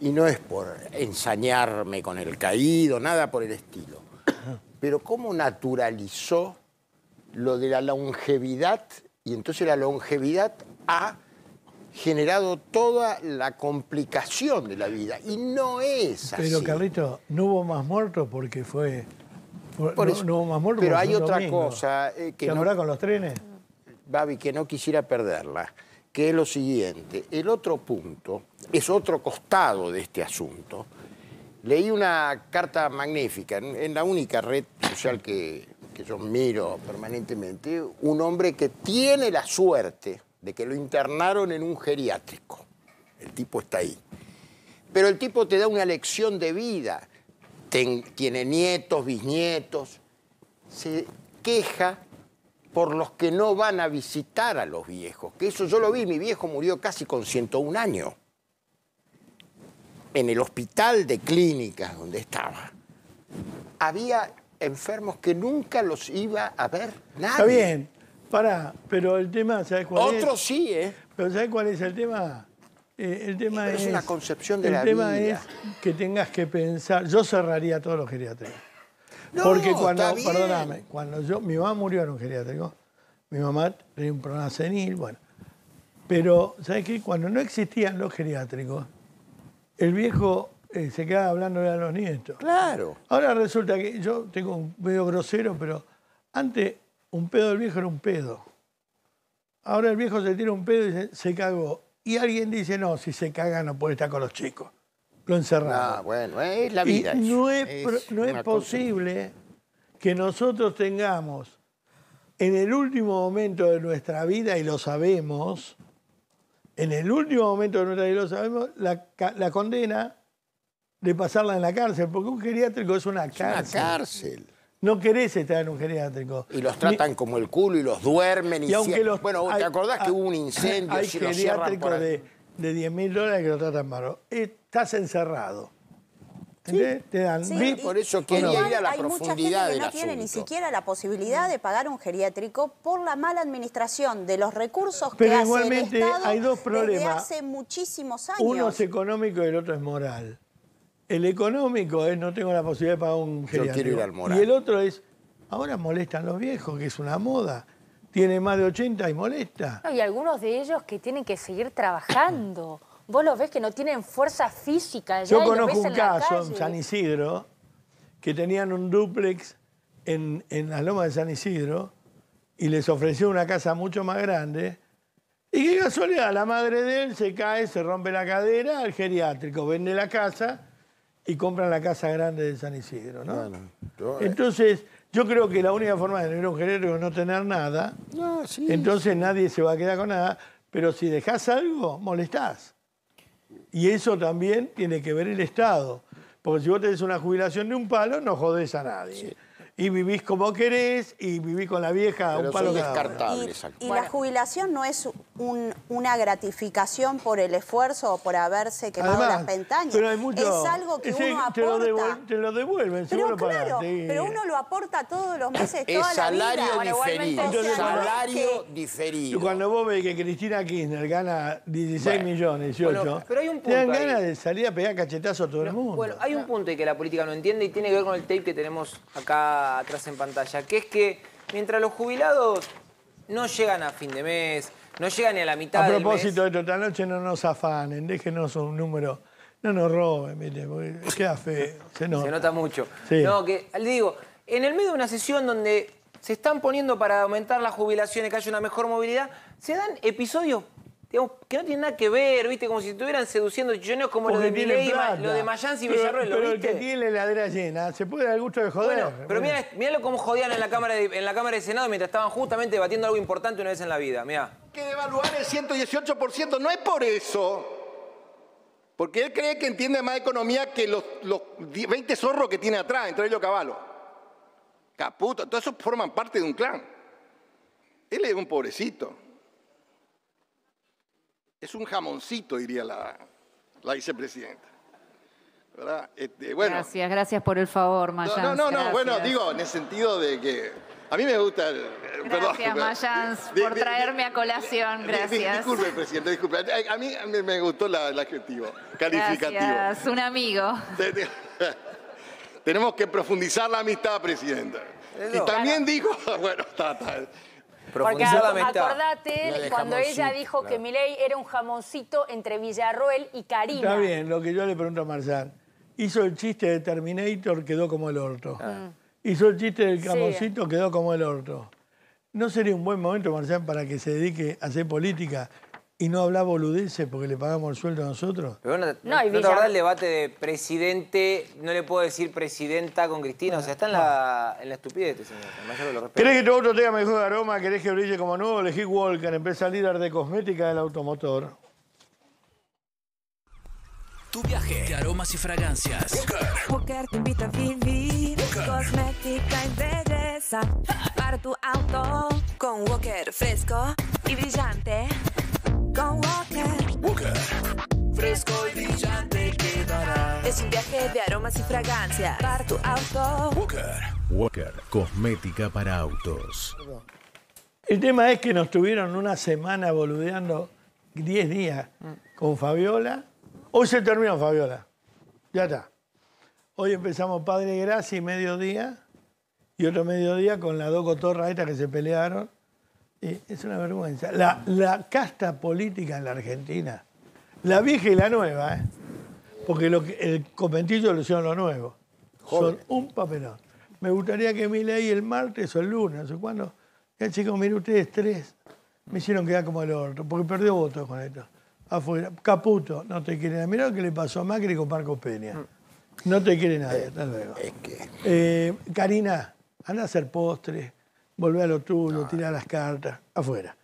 y no es por ensañarme con el caído, nada por el estilo, pero cómo naturalizó lo de la longevidad, y entonces la longevidad ha generado toda la complicación de la vida, y no es así. Pero Carlito, no hubo más muertos porque fue. Por eso. no hubo más muertos Pero hay otra domingo. cosa eh, que ¿Te no- con los trenes? Babi, que no quisiera perderla, que es lo siguiente. El otro punto es otro costado de este asunto. Leí una carta magnífica en, la única red social que, que yo miro permanentemente, un hombre que tiene la suerte de que lo internaron en un geriátrico. El tipo está ahí. Pero el tipo te da una lección de vida. Tiene nietos, bisnietos. Se queja por los que no van a visitar a los viejos. Que eso yo lo vi, mi viejo murió casi con 101 años. En el hospital de clínicas donde estaba. Había enfermos que nunca los iba a ver nadie. Está bien, pará, pero el tema, ¿sabes cuál es? Otros sí, ¿eh? Pero ¿sabes cuál es el tema? Eh, el tema Pero es, es una concepción de el la tema vida. es que tengas que pensar. Yo cerraría todos los geriátricos. No, Porque cuando, perdóname, cuando yo, mi mamá murió en un geriátrico, mi mamá tenía un problema senil, bueno. Pero, ¿sabes qué? Cuando no existían los geriátricos, el viejo eh, se queda hablándole a los nietos. Claro. Ahora resulta que yo tengo un medio grosero, pero antes un pedo del viejo era un pedo. Ahora el viejo se tira un pedo y dice, se cagó. Y alguien dice, no, si se caga no puede estar con los chicos. Lo encerramos. Ah, bueno, es la Y vida. eso. no es, Es pro- no es una cosa- posible que nosotros tengamos en el último momento de nuestra vida, y lo sabemos, en el último momento de nuestra vida, y lo sabemos, la, condena de pasarla en la cárcel, porque un geriátrico es una Es una cárcel. cárcel. No querés estar en un geriátrico. Y los tratan como el culo y los duermen. Y, Y aunque los, Bueno, ¿te hay- acordás que hubo un incendio? Hay si geriátricos de, de 10 mil dólares que lo tratan bárbaro. Estás encerrado. ¿Entendés? Te dan Sí, y- por eso quería ir a la hay mucha gente profundidad que del no tiene ni asunto. siquiera la posibilidad de pagar un geriátrico por la mala administración de los recursos que Pero hace igualmente el Estado hay dos desde problemas. hace muchísimos años. Uno es económico y el otro es moral. El económico es no tengo la posibilidad de pagar un geriátrico. quiero ir al moral. Y el otro es, ahora molestan los viejos, que es una moda. Tiene más de 80 y molesta. No, y algunos de ellos que tienen que seguir trabajando. Vos los ves que no tienen fuerza física. ya, Yo conozco un la caso en. San Isidro que tenían un dúplex en, en las lomas de San Isidro y les ofreció una casa mucho más grande. Y qué casualidad, la madre de él se cae, se rompe la cadera, al geriátrico, vende la casa y compran la casa grande de San Isidro, ¿no? Bueno, yo- Entonces, yo creo que la única forma de tener un geriátrico es no tener nada. No, sí. Entonces nadie se va a quedar con nada. Pero si dejás algo, molestás. Y eso también tiene que ver el Estado. Porque si vos tenés una jubilación de un palo, no jodés a nadie. Y vivís como querés y vivís con la vieja a Pero un palo uno. descartables. Y la jubilación no es un- una gratificación por el esfuerzo o por haberse quemado Además, las pestañas. pero hay mucho- es algo que ese uno te lo, aporta. devol- te lo devuelven, Pero claro, pagaste. pero uno lo aporta todos los meses, Es toda la vida. salario Bueno, igualmente, diferido. o sea, no es salario que- diferido. Cuando vos ves que Cristina Kirchner gana 16 Bueno. millones, 18, Bueno, pero hay un te dan punto ahí. ganas de salir a pegar cachetazo a todo el mundo. Bueno, hay un punto y que la política no entiende y tiene que ver con el tape que tenemos acá atrás en pantalla, que es que mientras los jubilados no llegan a fin de mes, no llegan ni a la mitad A del propósito mes, de esto, esta noche no nos afanen, déjenos un número, no nos roben, porque queda feo, se nota. se nota mucho. Sí. No, que le digo, en el medio de una sesión donde se están poniendo para aumentar las jubilaciones, que haya una mejor movilidad, se dan episodios digamos, que no tienen nada que ver, ¿viste? Como si estuvieran seduciendo chichoneos como lo Porque de tienen Milei, lo de Mayans y Villarroel, ¿lo Pero el viste? que tiene la heladera llena, se puede dar el gusto de joder. Bueno, pero mira, míralo cómo jodían en la, cámara de, en la Cámara de Senado mientras estaban justamente debatiendo algo importante una vez en la vida. Mira. que devaluar el 118%. No es por eso. Porque él cree que entiende más economía que los, los 20 zorros que tiene atrás, entre ellos Caballo. Caputo, todos esos forman parte de un clan. Él es un pobrecito. Es un jamoncito, diría la, la vicepresidenta. ¿Verdad? Este, bueno, Gracias, gracias por el favor, Mayans. no, no, no, bueno, digo, en el sentido de que a mí me gusta el... Gracias, perdón. Mayans, por traerme a colación. Gracias. Disculpe, presidente, disculpe. A a mí me, me gustó la- el adjetivo calificativo. Gracias, un amigo. Te- te- Tenemos que profundizar la amistad, presidenta. Y también dijo, bueno, está, está. Porque acordate cuando ella jamoncito, dijo que. Milei era un jamoncito entre Villarroel y Karina. Está bien, lo que yo le pregunto a Marzán. Hizo el chiste de Terminator, quedó como el orto. Hizo el chiste del Sí. camoncito, quedó como el orto. ¿No sería un buen momento, Marzán, para que se dedique a hacer política y no hablar boludeces porque le pagamos el sueldo a nosotros? Pero no, No, no, y ¿no te Villar- acordás el debate de presidente, no le puedo decir presidenta con Cristina? O sea, está en la, en la estupidez este señor. Lo. ¿Querés que tu auto tenga mejor aroma? ¿Querés que brille como nuevo? Elegí Walker, empresa líder de cosmética del automotor. Tu viaje de aromas y fragancias. Walker te invita a vivir cosmética y belleza para tu auto con Walker fresco y brillante. Con Walker Walker. Fresco y brillante quedará. es un viaje de aromas y fragancias para tu auto. Walker. Walker, cosmética para autos. El tema es que nos tuvieron una semana boludeando 10 días con Fabiola. Hoy se terminó Fabiola. Ya está. Hoy empezamos Padre Gracia y mediodía. Y otro mediodía con las dos cotorras estas que se pelearon. Es una vergüenza. La, la casta política en la Argentina, la vieja y la nueva, ¿eh? Porque lo que- el conventillo lo hicieron lo nuevo. Son un papelón. Me gustaría que mi ley el martes o el lunes, no sé cuándo, el chico, mire ustedes tres, me hicieron quedar como el orto, porque perdió votos con esto. Afuera. Caputo, no te quiere nadie. Mirá lo que le pasó a Macri con Marcos Peña. No te quiere nadie, hasta luego. Eh, Karina, anda a hacer postres, volvé a lo tuyo, tira las cartas, afuera.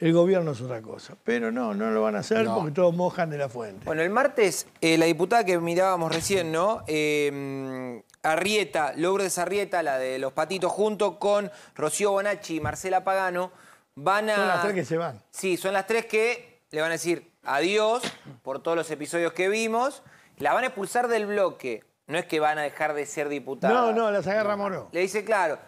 El gobierno es otra cosa. Pero no, no lo van a hacer porque todos mojan de la fuente. Bueno, el martes, eh, la diputada que mirábamos recién, ¿no? Eh, Arrieta, Lourdes Arrieta, la de los patitos, junto con Rocío Bonacci y Marcela Pagano, van a. Son las tres que se van. Sí, son las tres que le van a decir adiós por todos los episodios que vimos. La van a expulsar del bloque. No es que van a dejar de ser diputadas. No, no, las agarra Moró. Le dice, claro.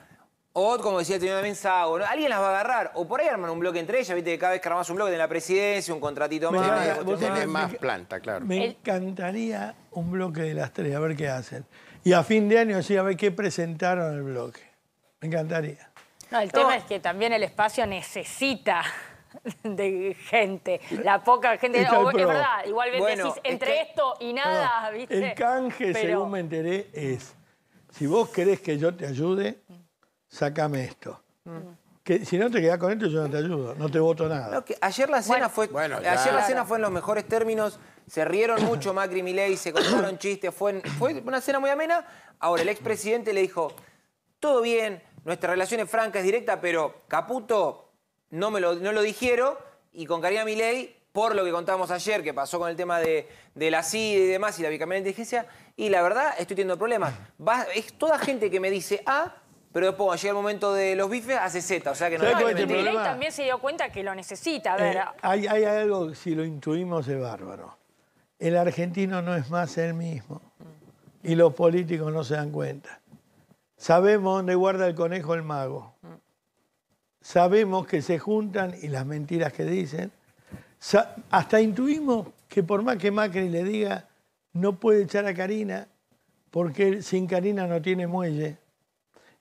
O, como decía el señor Mensago, ¿no? alguien las va a agarrar. O por ahí arman un bloque entre ellas, viste que cada vez que armas un bloque de la presidencia, un contratito Me más. vos tenés más. Más planta, claro. Me encantaría un bloque de las tres, a ver qué hacen. Y a fin de año sí, a ver qué presentaron el bloque. Me encantaría. No, el tema es que también el espacio necesita de gente. La poca gente. Es verdad, igual Bueno, decís es entre que- esto y nada, ¿viste? El canje, Pero- según me enteré, es, si vos querés que yo te ayude, sacame esto. Que si no te quedás con esto, yo no te ayudo, no te voto nada. No, que ayer la cena fue. Bueno, ayer la cena fue en los mejores términos. Se rieron mucho Macri y Milei, se contaron chistes, fue, fue una cena muy amena. Ahora, el expresidente le dijo: todo bien, nuestra relación es franca, es directa, pero Caputo no me lo, no lo dijeron. Y con Karina Milei, por lo que contamos ayer, que pasó con el tema de, de la CID y demás, y la bicameral de inteligencia, y la verdad, estoy teniendo problemas. Va- es toda gente que me dice A, pero después cuando llega el momento de los bifes, hace Z. O sea que no también se dio cuenta que lo necesita. A ver, Eh, hay, hay algo, si lo intuimos, es bárbaro. El argentino no es más el mismo. Y los políticos no se dan cuenta. Sabemos dónde guarda el conejo el mago. Sabemos que se juntan y las mentiras que dicen. Sa- hasta intuimos que por más que Macri le diga, no puede echar a Karina, porque él sin Karina no tiene muelle.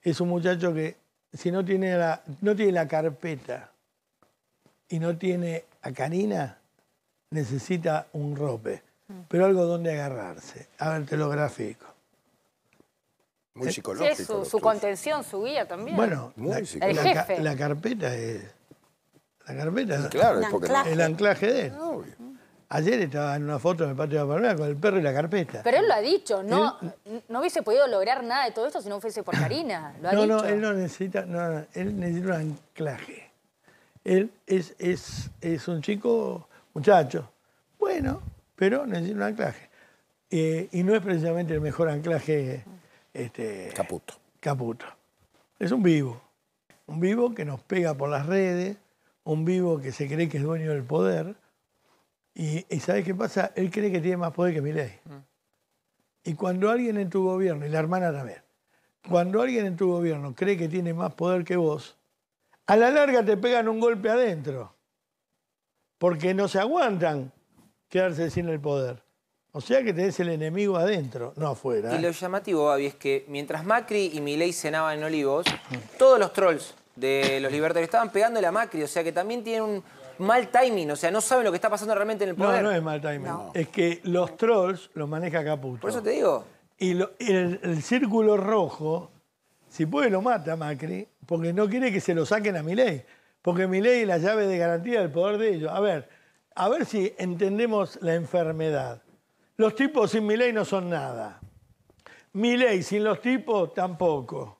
Es un muchacho que si no tiene la, no tiene la carpeta y no tiene a Karina, necesita un rope. Pero algo donde agarrarse. A ver, te lo grafico. Muy sí, psicológico. es su, contención, su guía también. Bueno, Muy la, psicológico. la El ca- jefe. la carpeta es. La carpeta es Claro, es porque el anclaje de él. Obvio. Ayer estaba en una foto en el patio de la Palmera con el perro y la carpeta. Pero él lo ha dicho, no, no hubiese podido lograr nada de todo esto si no fuese por Karina. Lo ha no, dicho. no, él no necesita, no, no, él necesita un anclaje. Él es, es, es un chico, muchacho, bueno, pero necesita un anclaje. Eh, y no es precisamente el mejor anclaje este, Caputo. Caputo. Es un vivo. Un vivo que nos pega por las redes, un vivo que se cree que es dueño del poder. Y, y ¿sabes qué pasa? Él cree que tiene más poder que Milei. Y cuando alguien en tu gobierno, y la hermana también, cuando alguien en tu gobierno cree que tiene más poder que vos, a la larga te pegan un golpe adentro. Porque no se aguantan quedarse sin el poder. O sea que tenés el enemigo adentro, no afuera. Y ¿eh? lo llamativo, Gaby, es que mientras Macri y Milei cenaban en Olivos, todos los trolls de los libertarios estaban pegándole a Macri, o sea que también tienen un mal timing, o sea, no saben lo que está pasando realmente en el No, poder. no es mal timing. Es que los trolls los maneja Caputo. Por eso te digo. Y lo- el, el círculo rojo, si puede lo mata Macri, porque no quiere que se lo saquen a Milei. Porque Milei es la llave de garantía del poder de ellos. A ver, a ver si entendemos la enfermedad. Los tipos sin Milei no son nada. Milei sin los tipos tampoco.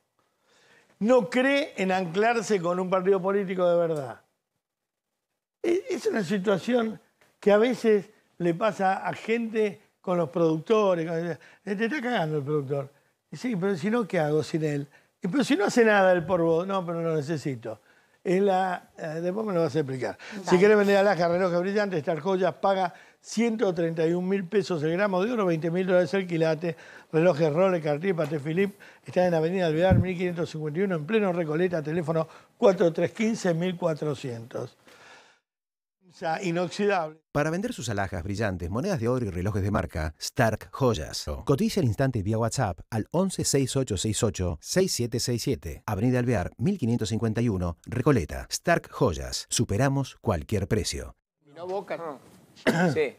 No cree en anclarse con un partido político de verdad. E- Es una situación que a veces le pasa a gente con los productores. con- eh, Te está cagando el productor. Y sí, pero si no, ¿qué hago sin él? Y, Pero si no hace nada él por vos. No, pero lo necesito. Es la, eh, después me lo vas a explicar. Si querés vender alhajas, relojes brillantes, Star Joyas paga 131 mil pesos el gramo de oro, 20 mil dólares el quilate. Relojes Rolex, Cartier, Patek Philippe. Está en Avenida Alvear, 1551, en pleno Recoleta, teléfono 4315-1400. Inoxidable. Para vender sus alhajas brillantes, monedas de oro y relojes de marca, Stark Joyas. Cotiza al instante vía WhatsApp al 11 6868 6767. Avenida Alvear, 1551, Recoleta. Stark Joyas. Superamos cualquier precio. No boca. Sí.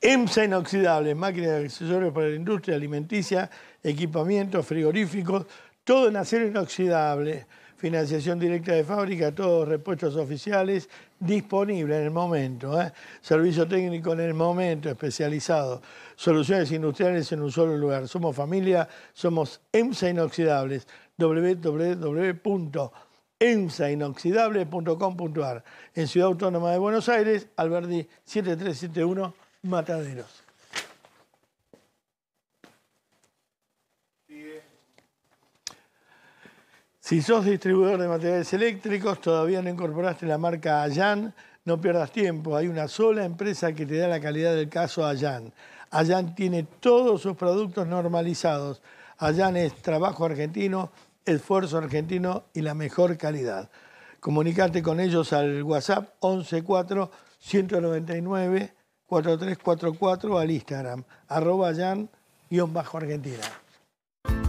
EMSA inoxidable, máquinas y accesorios para la industria alimenticia, equipamientos, frigoríficos, todo en acero inoxidable. Financiación directa de fábrica, todos repuestos oficiales, disponible en el momento. ¿eh? Servicio técnico en el momento, especializado. Soluciones industriales en un solo lugar. Somos familia, somos EMSA Inoxidables. www.emsainoxidable.com.ar En Ciudad Autónoma de Buenos Aires, Alberdi 7371, Mataderos. Si sos distribuidor de materiales eléctricos, todavía no incorporaste la marca Ayan, no pierdas tiempo. Hay una sola empresa que te da la calidad del caso Ayan. Ayan tiene todos sus productos normalizados. Ayan es trabajo argentino, esfuerzo argentino y la mejor calidad. Comunicate con ellos al WhatsApp 114 199 4344 al Instagram, arroba Ayan-Argentina.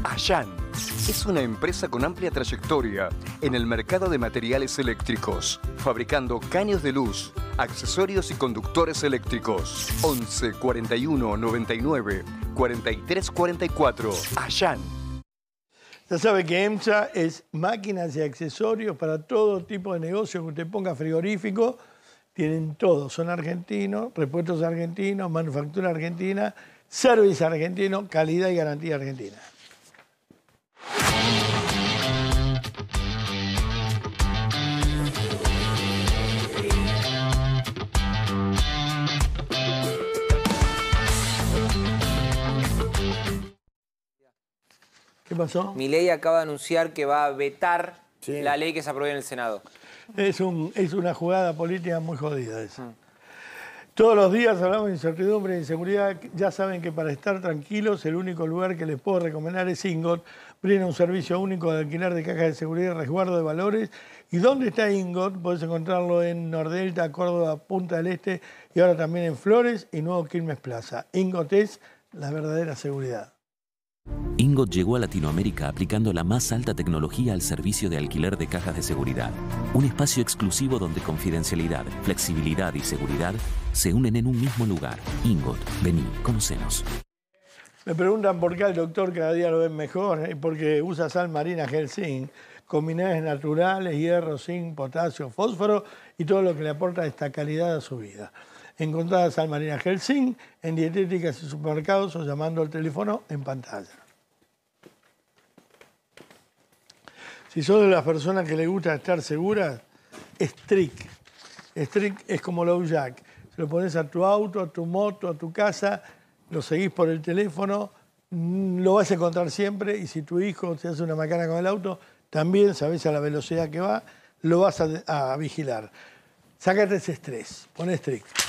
Ayan es una empresa con amplia trayectoria en el mercado de materiales eléctricos, fabricando caños de luz, accesorios y conductores eléctricos. 11 41 99 43 44. Ayan. Ya sabe que EMSA es máquinas y accesorios para todo tipo de negocio que usted ponga frigorífico. Tienen todo, son argentinos, repuestos argentinos, manufactura argentina, service argentino, calidad y garantía argentina. ¿Qué pasó? Mi ley acaba de anunciar que va a vetar la ley que se aprobó en el Senado. Es, un, es una jugada política muy jodida esa. Todos los días hablamos de incertidumbre e inseguridad. Ya saben que para estar tranquilos, el único lugar que les puedo recomendar es Ingot. Brinda un servicio único de alquilar de cajas de seguridad y resguardo de valores. ¿Y dónde está Ingot? Podés encontrarlo en Nordelta, Córdoba, Punta del Este y ahora también en Flores y Nuevo Quilmes Plaza. Ingot es la verdadera seguridad. Ingot llegó a Latinoamérica aplicando la más alta tecnología al servicio de alquiler de cajas de seguridad. Un espacio exclusivo donde confidencialidad, flexibilidad y seguridad se unen en un mismo lugar. Ingot, vení, conocenos. Me preguntan por qué al doctor cada día lo ven mejor, eh, porque usa sal marina gel zinc, con minerales naturales, hierro, zinc, potasio, fósforo y todo lo que le aporta esta calidad a su vida. Encontrada sal marina gel zinc en dietéticas y supermercados o llamando al teléfono en pantalla. Si sos de las personas que le gusta estar seguras, Strick. Strick es como Low Jack. Se lo pones a tu auto, a tu moto, a tu casa, lo seguís por el teléfono, mm, lo vas a encontrar siempre y si tu hijo te hace una macana con el auto, también sabés a la velocidad que va, lo vas a, a vigilar. Sácate ese estrés, pon Strick.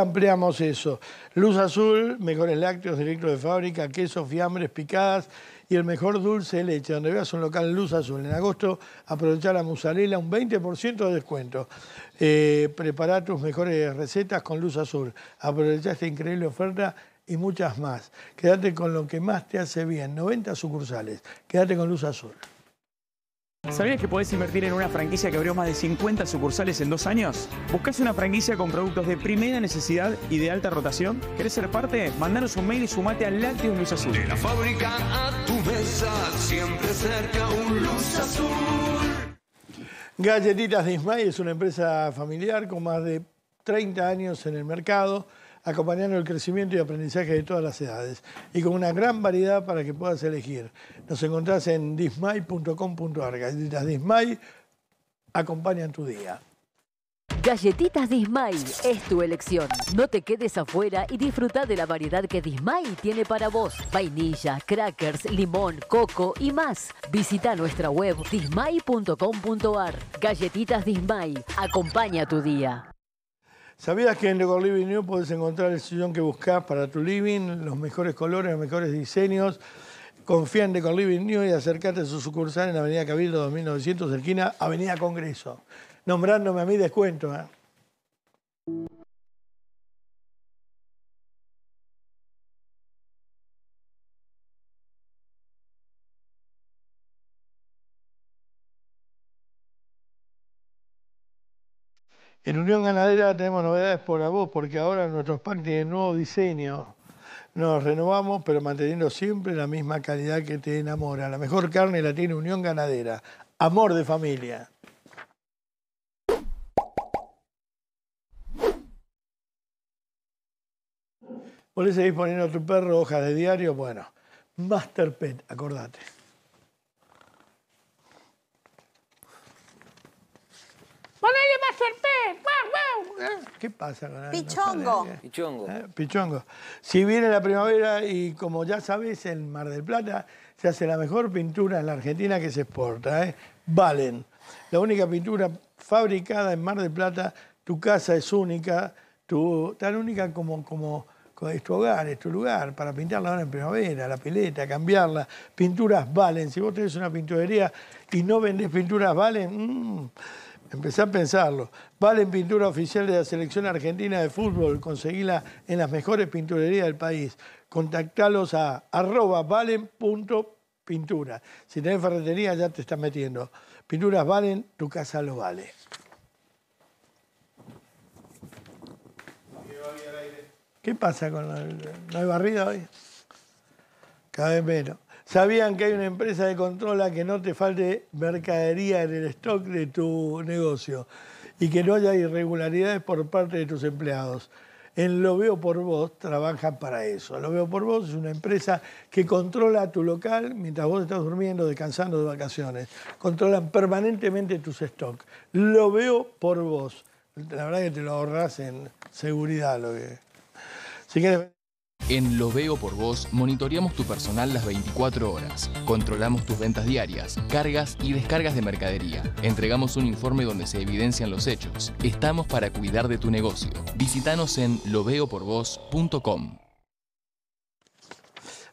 Ampliamos eso. Luz azul, mejores lácteos directos de fábrica, quesos, fiambres, picadas y el mejor dulce de leche. Donde veas un local Luz Azul. En agosto aprovechar la mozzarella, un 20% de descuento. Eh, prepara tus mejores recetas con Luz Azul. Aprovecha esta increíble oferta y muchas más. Quédate con lo que más te hace bien. 90 sucursales. Quédate con Luz Azul. ¿Sabías que podés invertir en una franquicia que abrió más de 50 sucursales en dos años? ¿Buscás una franquicia con productos de primera necesidad y de alta rotación? ¿Querés ser parte? Mandanos un mail y sumate al Lácteos Luz Azul. De la fábrica a tu mesa, siempre cerca un luz azul. Galletitas Dismay es una empresa familiar con más de 30 años en el mercado, acompañando el crecimiento y aprendizaje de todas las edades y con una gran variedad para que puedas elegir. Nos encontrás en dismay.com.ar. Galletitas Dismay acompañan tu día. Galletitas Dismay es tu elección. No te quedes afuera y disfruta de la variedad que Dismay tiene para vos. Vainilla, crackers, limón, coco y más. Visita nuestra web dismay.com.ar. Galletitas Dismay. Acompaña tu día. ¿Sabías que en Decor Living New puedes encontrar el sillón que buscas para tu living, los mejores colores, los mejores diseños? Confía en Decor Living New y acércate a su sucursal en Avenida Cabildo 2900, esquina Avenida Congreso. Nombrándome a mí descuento. ¿eh? En Unión Ganadera tenemos novedades por voz, porque ahora nuestros packs tienen nuevo diseño. Nos renovamos, pero manteniendo siempre la misma calidad que te enamora. La mejor carne la tiene Unión Ganadera. Amor de familia. ¿Vos le seguís poniendo a tu perro hojas de diario? Bueno, Master Pet, acordate. ¿Qué pasa con Pichongo. Pichongo. Eh, Pichongo. Si viene la primavera y como ya sabes, en Mar del Plata se hace la mejor pintura en la Argentina que se exporta. ¿eh? Valen. La única pintura fabricada en Mar del Plata. Tu casa es única, tu, tan única como, como, como es tu hogar, es tu lugar, para pintarla ahora en primavera, la pileta, cambiarla. Pinturas valen. Si vos tenés una pinturería y no vendés pinturas valen, mm, Empecé a pensarlo. Valen pintura oficial de la selección argentina de fútbol. Conseguila en las mejores pinturerías del país. Contactalos a arroba valen.pintura. Si tenés ferretería ya te estás metiendo. Pinturas valen, tu casa lo vale. ¿Qué pasa con el... ¿No hay barrida hoy? Cada vez menos. ¿Sabían que hay una empresa que controla que no te falte mercadería en el stock de tu negocio y que no haya irregularidades por parte de tus empleados? En Lo Veo por Vos trabajan para eso. Lo Veo por Vos es una empresa que controla tu local mientras vos estás durmiendo, descansando de vacaciones. Controlan permanentemente tus stocks. Lo Veo por Vos. La verdad que te lo ahorras en seguridad. Lo que... Si quieres... En Lo Veo por Vos monitoreamos tu personal las 24 horas. Controlamos tus ventas diarias, cargas y descargas de mercadería. Entregamos un informe donde se evidencian los hechos. Estamos para cuidar de tu negocio. Visítanos en loveoporvos.com.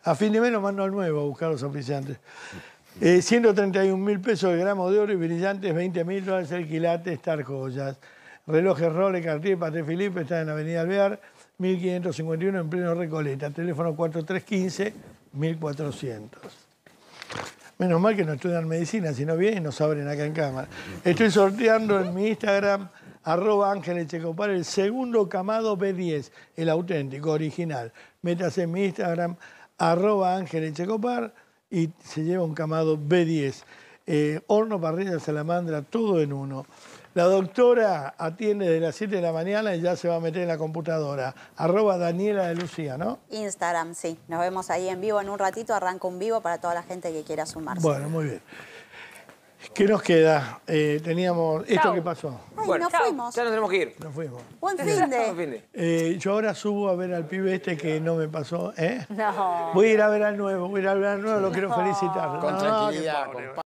A fin de mes nos mando al nuevo a buscar los oficiantes. Eh, 131 mil pesos el gramo de oro y brillantes, 20 mil dólares el quilate, Star Joyas. Relojes Rolex, Cartier, Paté Philippe, está en Avenida Alvear, 1551 en pleno Recoleta. Teléfono 4315-1400. Menos mal que no estudian medicina, si no vienen nos abren acá en cámara. Estoy sorteando en mi Instagram, arroba Ángeles Checopar, el segundo camado B10, el auténtico, original. Métase en mi Instagram, arroba Ángeles Checopar, y se lleva un camado B10. Eh, horno, parrilla, salamandra, todo en uno. La doctora atiende de las 7 de la mañana y ya se va a meter en la computadora. Arroba Daniela de Lucía, ¿no? Instagram, sí. Nos vemos ahí en vivo en un ratito. Arranca un vivo para toda la gente que quiera sumarse. Bueno, muy bien. ¿Qué nos queda? Eh, teníamos... ¿Esto qué pasó? Ay, Bueno, nos fuimos. Ya nos tenemos que ir. Nos fuimos. Buen fin de. Buen fin de. Eh, yo ahora subo a ver al pibe este que no me pasó, ¿eh? No. Voy a ir a ver al nuevo, voy a ir a ver al nuevo, lo quiero felicitar. Con No, tranquilidad,